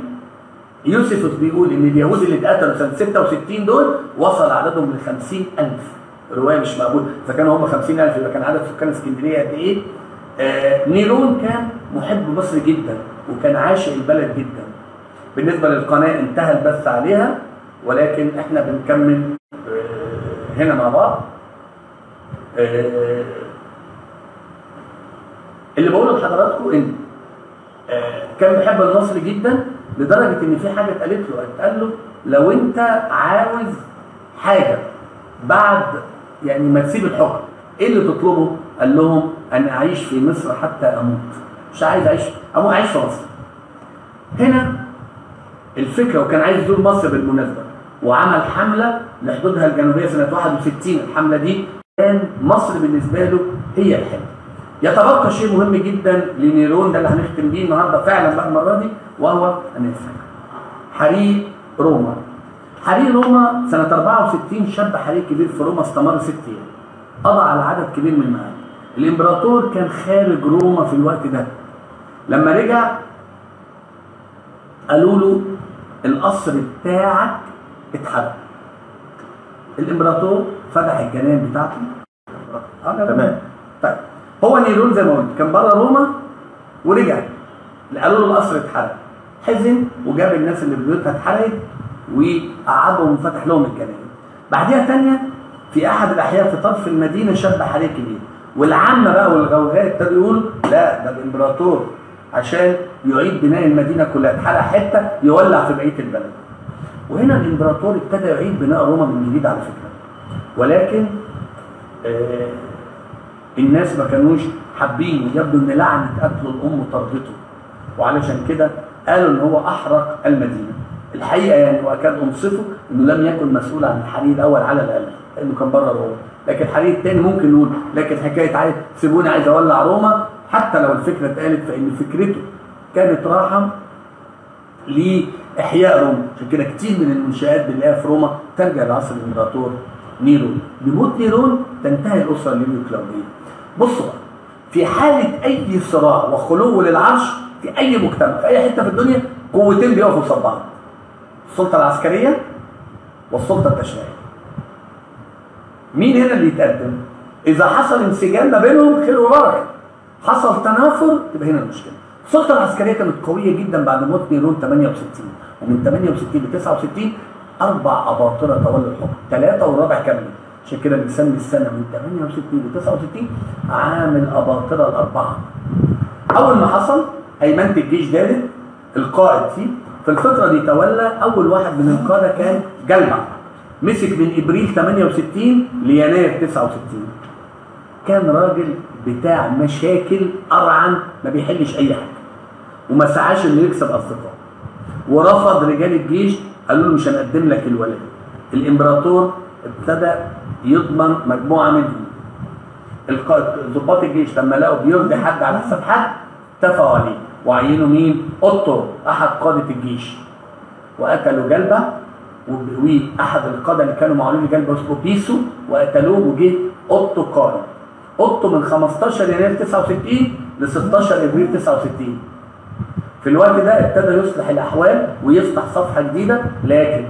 [SPEAKER 1] يوسفوس بيقول إن اليهود اللي اتقتلوا سنة 66 دول وصل عددهم ل 50000 رواية مش مقبول إذا كانوا هم 50000 يبقى كان عدد سكان اسكندرية قد إيه؟ آه نيرون كان محب مصر جدا وكان عاشق البلد جدا. بالنسبة للقناة انتهى البث عليها ولكن إحنا بنكمل آه هنا مع بعض. آه اللي بقوله لحضراتكم إن كان بيحب النصر جدا لدرجة إن في حاجة اتقالت له اتقال له لو أنت عاوز حاجة بعد يعني ما تسيب الحكم إيه اللي تطلبه؟ قال لهم ان أعيش في مصر حتى أموت. مش عايز أعيش أموت أعيش في مصر. هنا الفكرة وكان عايز يزور مصر بالمناسبة وعمل حملة لحدودها الجنوبية سنة 61 الحملة دي كان مصر بالنسبة له هي الحلم. يتبقى شيء مهم جدا لنيرون ده اللي هنختم بيه النهارده فعلا بقى المرة دي وهو النفاق حريق روما. حريق روما سنة 64 شاب حريق كبير في روما استمر ست أيام. قضى على عدد كبير من المعابد الإمبراطور كان خارج روما في الوقت ده. لما رجع قالوا له القصر بتاعك اتحرق. الإمبراطور فتح الجنان بتاعته.
[SPEAKER 2] تمام.
[SPEAKER 1] طيب. هو نيرون زي ما قلت كان بره روما ورجع قالوا له القصر اتحرق. حزن وجاب الناس اللي بيوتها اتحرقت وقعدهم وفتح لهم الجنان بعديها تانية في أحد الأحياء في طرف المدينة شاب حريق كبير. والعامه بقى والغوغاء ابتدوا يقولوا لا ده الإمبراطور عشان يعيد بناء المدينة كلها اتحرق حتة يولع في بقية البلد. وهنا الإمبراطور ابتدى يعيد بناء روما من جديد على فكرة. ولكن آه الناس ما كانوش حابين يبدو إن لعنة قتل الأم طردته. وعلشان كده قالوا إن هو أحرق المدينة. الحقيقة يعني واكاد انصفه إنه لم يكن مسؤول عن الحريق الأول على الأقل لأنه كان بره روما. لكن الحريق الثاني ممكن نقول لكن حكاية عايز سيبوني عايز أولع روما. حتى لو الفكرة اتقالت فإن فكرته كانت راحة لإحياء روما. عشان كده كتير من المنشآت بنلاقيها في روما ترجع لعصر الإمبراطور نيرون. بموت نيرون تنتهي الأسرة اليوليو كلاوديه بصوا في حالة أي صراع وخلو للعرش في أي مجتمع في أي حتة في الدنيا قوتين بيقفوا قصاد بعض. السلطة العسكرية والسلطة التشريعية. مين هنا اللي يتقدم؟ إذا حصل انسجام ما بينهم خير وبركة. حصل تنافر يبقى هنا المشكلة. السلطة العسكرية كانت قوية جدا بعد موت نيرون 68 ومن 68 ل 69 أربع أباطرة تولوا الحكم ثلاثة والرابع كمل عشان كده بنسمي السنة من 68 ل 69 عام الأباطرة الأربعة. أول ما حصل هيمنه الجيش دارت القائد فيه. في الفترة دي تولى أول واحد من القادة كان جلمع. مسك من إبريل 68 ليناير 69 كان راجل بتاع مشاكل أرعن ما بيحلش أي حاجة. وما سعاش إنه يكسب اصدقائه ورفض رجال الجيش قالوا له مش هنقدم لك الولايه الإمبراطور ابتدى يضمن مجموعة منهم ضباط الجيش لما لقوا بيرضي حد على حساب حد اتفقوا عليه وعينوا مين؟ اوتو أحد قادة الجيش. وقتلوا جلبة واحد القادة اللي كانوا معاونين جلبه اسمه بيسو وقتلوه وجه اوتو قائد. اوتو من 15 يناير 69 ل 16 إبريل 69 في الوقت ده ابتدى يصلح الأحوال ويفتح صفحة جديدة لكن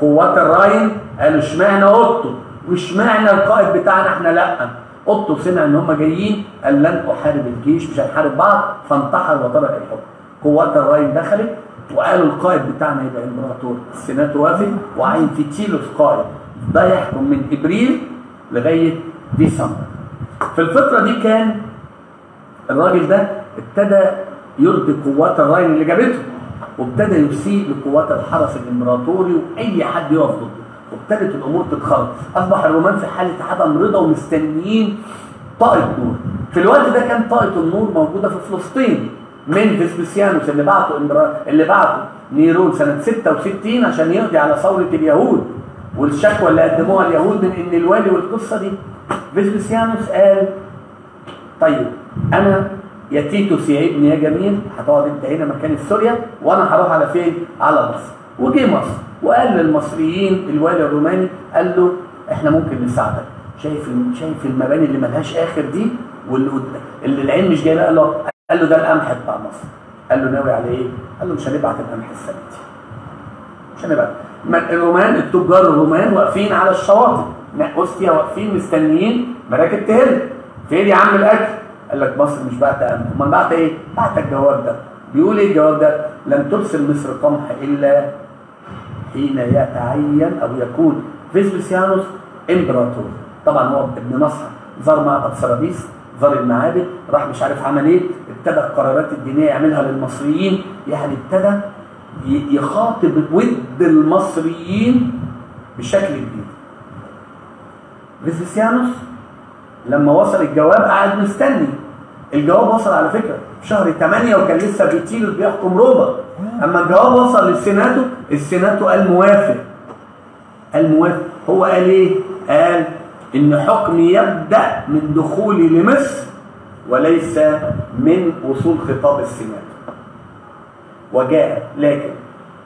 [SPEAKER 1] قوات الراين قالوا اشمعنى اوتو واشمعنى القائد بتاعنا إحنا لأ؟ اوتو سمع ان هم جايين قال لن أحارب الجيش مش هنحارب بعض فانتحر وترك الحكم. قوات الراين دخلت وقالوا القائد بتاعنا يبقى امبراطور السينات وافق وعين تيتيلوس قائد. ده يحكم من إبريل لغاية ديسمبر. في الفترة دي كان الراجل ده ابتدى يرضي قوات الراين اللي جابته وابتدى يسيء لقوات الحرس الإمبراطوري وأي حد يقف ضده. وابتدت الأمور تتخرج أصبح الرومان في حالة عدم رضا ومستنيين طاقه نور. في الوقت ده كان طاقه النور موجودة في فلسطين. من فيسبسيانوس اللي بعته. اللي بعته نيرون سنة 66 عشان يقضي على ثوره اليهود والشكوى اللي قدموها اليهود من إن الوالي والقصة دي. فيسبسيانوس قال طيب أنا يا تيتوس يا ابني يا جميل هتقعد أنت هنا مكان سوريا وأنا هروح على فين؟ على مصر. وجه مصر. وقال للمصريين الوالي الروماني قال له إحنا ممكن نساعدك. شايف شايف المباني اللي ملهاش آخر دي واللي اللي العين مش جاية؟ قال له قال له ده القمح بتاع مصر. قال له ناوي على إيه؟ قال له مش هنبعت القمح السنة دي. مش هنبعت. الرومان التجار الرومان واقفين على الشواطئ. اوستيا واقفين مستنيين مراكب تهل فين يا عم الأكل؟ قال لك مصر مش بعت قمح. أمال بعت إيه؟ بعت الجواب ده. بيقول إيه الجواب ده؟ لم ترسل مصر قمح إلا حين يتعين أو يكون فيسبسيانوس إمبراطور. طبعا هو ابن نصر زار معبد سرابيس زار المعابد راح مش عارف عمل إيه ابتدى القرارات الدينية يعملها للمصريين. يعني ابتدى يخاطب ود المصريين بشكل كبير فيسبسيانوس لما وصل الجواب قعد مستني. الجواب وصل على فكرة. في شهر 8 وكان لسه بيتيلوس بيحكم روما. أما الجواب وصل للسيناتو السيناتو قال موافق. قال موافق. هو قال إيه؟ قال إن حكمي يبدأ من دخولي لمصر وليس من وصول خطاب السينات وجاء. لكن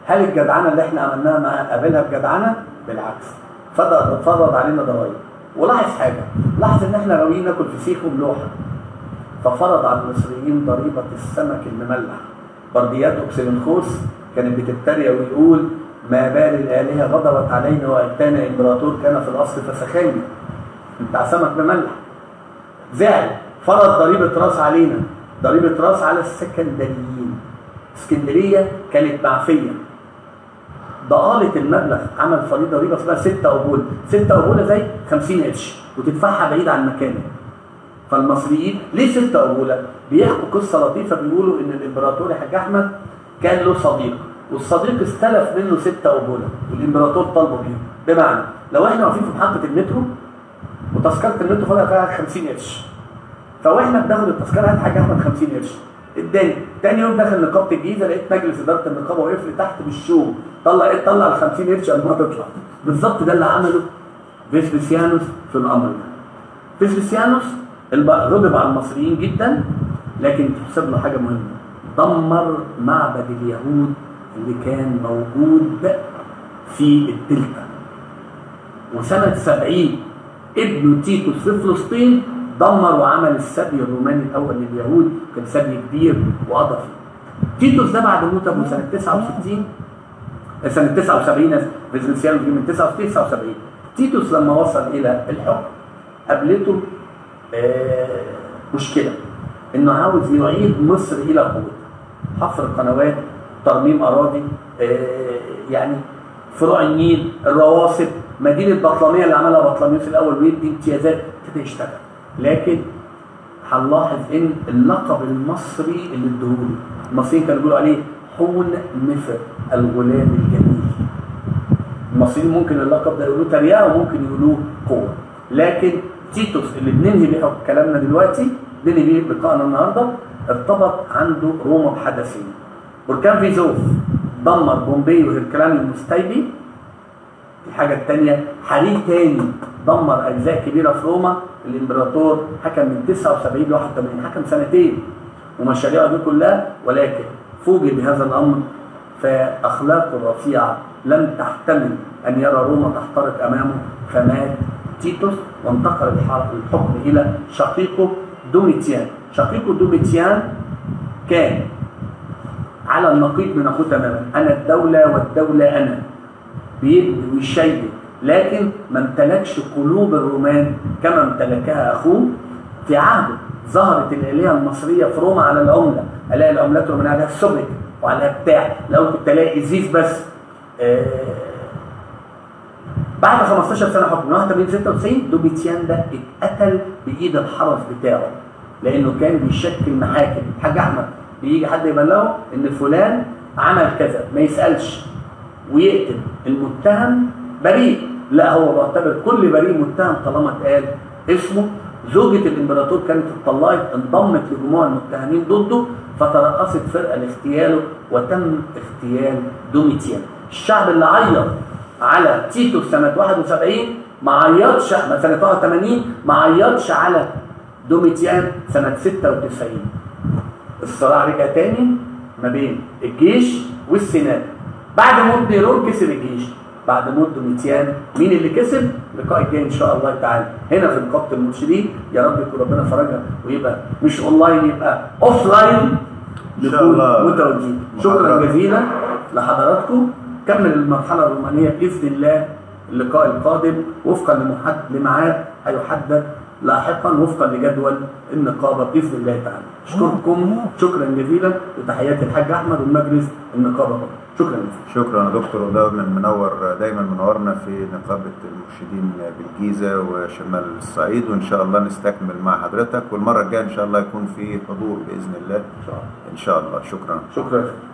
[SPEAKER 1] هل الجدعنة اللي إحنا عملناها معاه قابلها بجدعنة؟ بالعكس. فرض علينا ضرائب ولاحظ حاجة. لاحظ إن إحنا ناويين ناكل فسيخ وملوحة. ففرض على المصريين ضريبة السمك المملح. برديات اوكسيلنخوس كانت بتتريق ويقول ما بال الآلهة غضبت علينا وأتانا إمبراطور كان في الأصل فسخاني بتاع سمك مملح. زعل. فرض ضريبة راس علينا. ضريبة راس على السكندريين. اسكندرية كانت معفيه ضآلة المبلغ عمل فريضة ضريبة اسمها 6 أبول 6 أبولة زي 50 قرش. وتدفعها بعيد عن مكانك فالمصريين ليه 6 أبولة؟ بيحكوا قصة لطيفة بيقولوا إن الإمبراطور حاج أحمد كان له صديق والصديق استلف منه 6 أبولة والإمبراطور طالبه بيه بمعنى لو إحنا واقفين في محطة المترو وتذكرة المترو فاضل فيها 50 قرش فواحنا بناخد التذكرة هات حاج أحمد 50 قرش. اداني تاني يوم دخل نقابة الجيزة لقيت مجلس إدارة النقابة واقف لي تحت بالشوم طلع إيه؟ طلع ال 50 قرش قبل ما تطلع. بالظبط ده اللي عمله فيسبسيانوس في الأمر ده. فيسبسيانوس غضب على المصريين جدا لكن تحسب له حاجة مهمة. دمر معبد اليهود اللي كان موجود في الدلتا. وسنة 70 ابنه تيتوس في فلسطين دمر وعمل السبي الروماني الأول لليهود كان سبي كبير وقضى فيه تيتوس ده بعد موت ابوه سنة 69 سنة 79 فيزنسيانوس من 69 79 تيتوس لما وصل إلى الحكم قابلته آه، مشكلة. إنه عاوز يعيد مصر إلى قوتها. حفر قنوات ترميم أراضي آه، يعني فروع النيل الرواسب مدينة بطلمية اللي عملها بطلميوس الأول ويدي امتيازات ابتدى يشتغل لكن هنلاحظ إن اللقب المصري اللي ادوهولي المصريين كانوا بيقولوا عليه حون مفر الغلام الجميل. المصريين ممكن اللقب ده يقولوه تريقه وممكن يقولوه قوة. لكن تيتوس اللي بننهي كلامنا دلوقتي بننهي بيه لقائنا النهارده ارتبط عنده روما بحدثين بركان فيزوف دمر بومبي وهركلان المستيبي الحاجة الثانية حريق تاني دمر أجزاء كبيرة في روما. الإمبراطور حكم من 79 ل 81 حكم سنتين. ومشاريعه دي كلها ولكن فوجئ بهذا الأمر فأخلاقه الرفيعة لم تحتمل أن يرى روما تحترق أمامه فمات تيتوس وانتقل الح- الحكم إلى شقيقه دوميتيان. شقيقه دوميتيان كان على النقيض من أخوه تماما أنا الدولة والدولة أنا. بيبني ويشيد لكن ما امتلكش قلوب الرومان كما امتلكها اخوه في عهده ظهرت الآلهة المصرية في روما على العملة. ألاقي العملات الرومانية عليها السبك وعليها بتاع. لو كنت ألاقي ازيز بس. آه بعد 15 سنة حكم من 81 96 دوميتيان ده اتقتل بإيد الحرس بتاعه لأنه كان بيشكل محاكم. الحاج أحمد بيجي حد يبلغه إن فلان عمل كذا ما يسألش ويقتل المتهم بريء. لا هو معتبر كل بريء متهم طالما اتقال اسمه. زوجة الإمبراطور كانت اتطلقت انضمت لجموع المتهمين ضده فترأست فرقة لاغتياله وتم اغتيال دوميتيان الشعب اللي عيط على تيتوس سنة 71 ما عيطش سنة 81 ما عيطش على دوميتيان سنة 96 الصراع رجع تاني ما بين الجيش والسنات. بعد موت نيرون كسب الجيش. بعد موت دوميتيان مين اللي كسب؟ اللقاء الجاي إن شاء الله تعالى. هنا في نقابه المرشدين يا رب يكون ربنا فرجها ويبقى مش أونلاين يبقى offline
[SPEAKER 2] إن شاء الله.
[SPEAKER 1] متواجدين. شكرا. جزيلا لحضراتكم. كمل المرحلة الرومانية بإذن الله اللقاء القادم وفقا لميعاد هيحدد لاحقا وفقا لجدول النقابة بإذن الله تعالى. أشكركم. شكرا جزيلا. وتحياتي الحاج أحمد والمجلس النقابة. شكرا جزيلا.
[SPEAKER 2] شكرا يا دكتور ودايما منور دايما منورنا في نقابة المرشدين بالجيزة وشمال الصعيد وإن شاء الله نستكمل مع حضرتك والمرة الجاية إن شاء الله يكون في حضور بإذن الله.
[SPEAKER 1] إن شاء الله.
[SPEAKER 2] إن شاء الله. شكرا.
[SPEAKER 1] شكرا.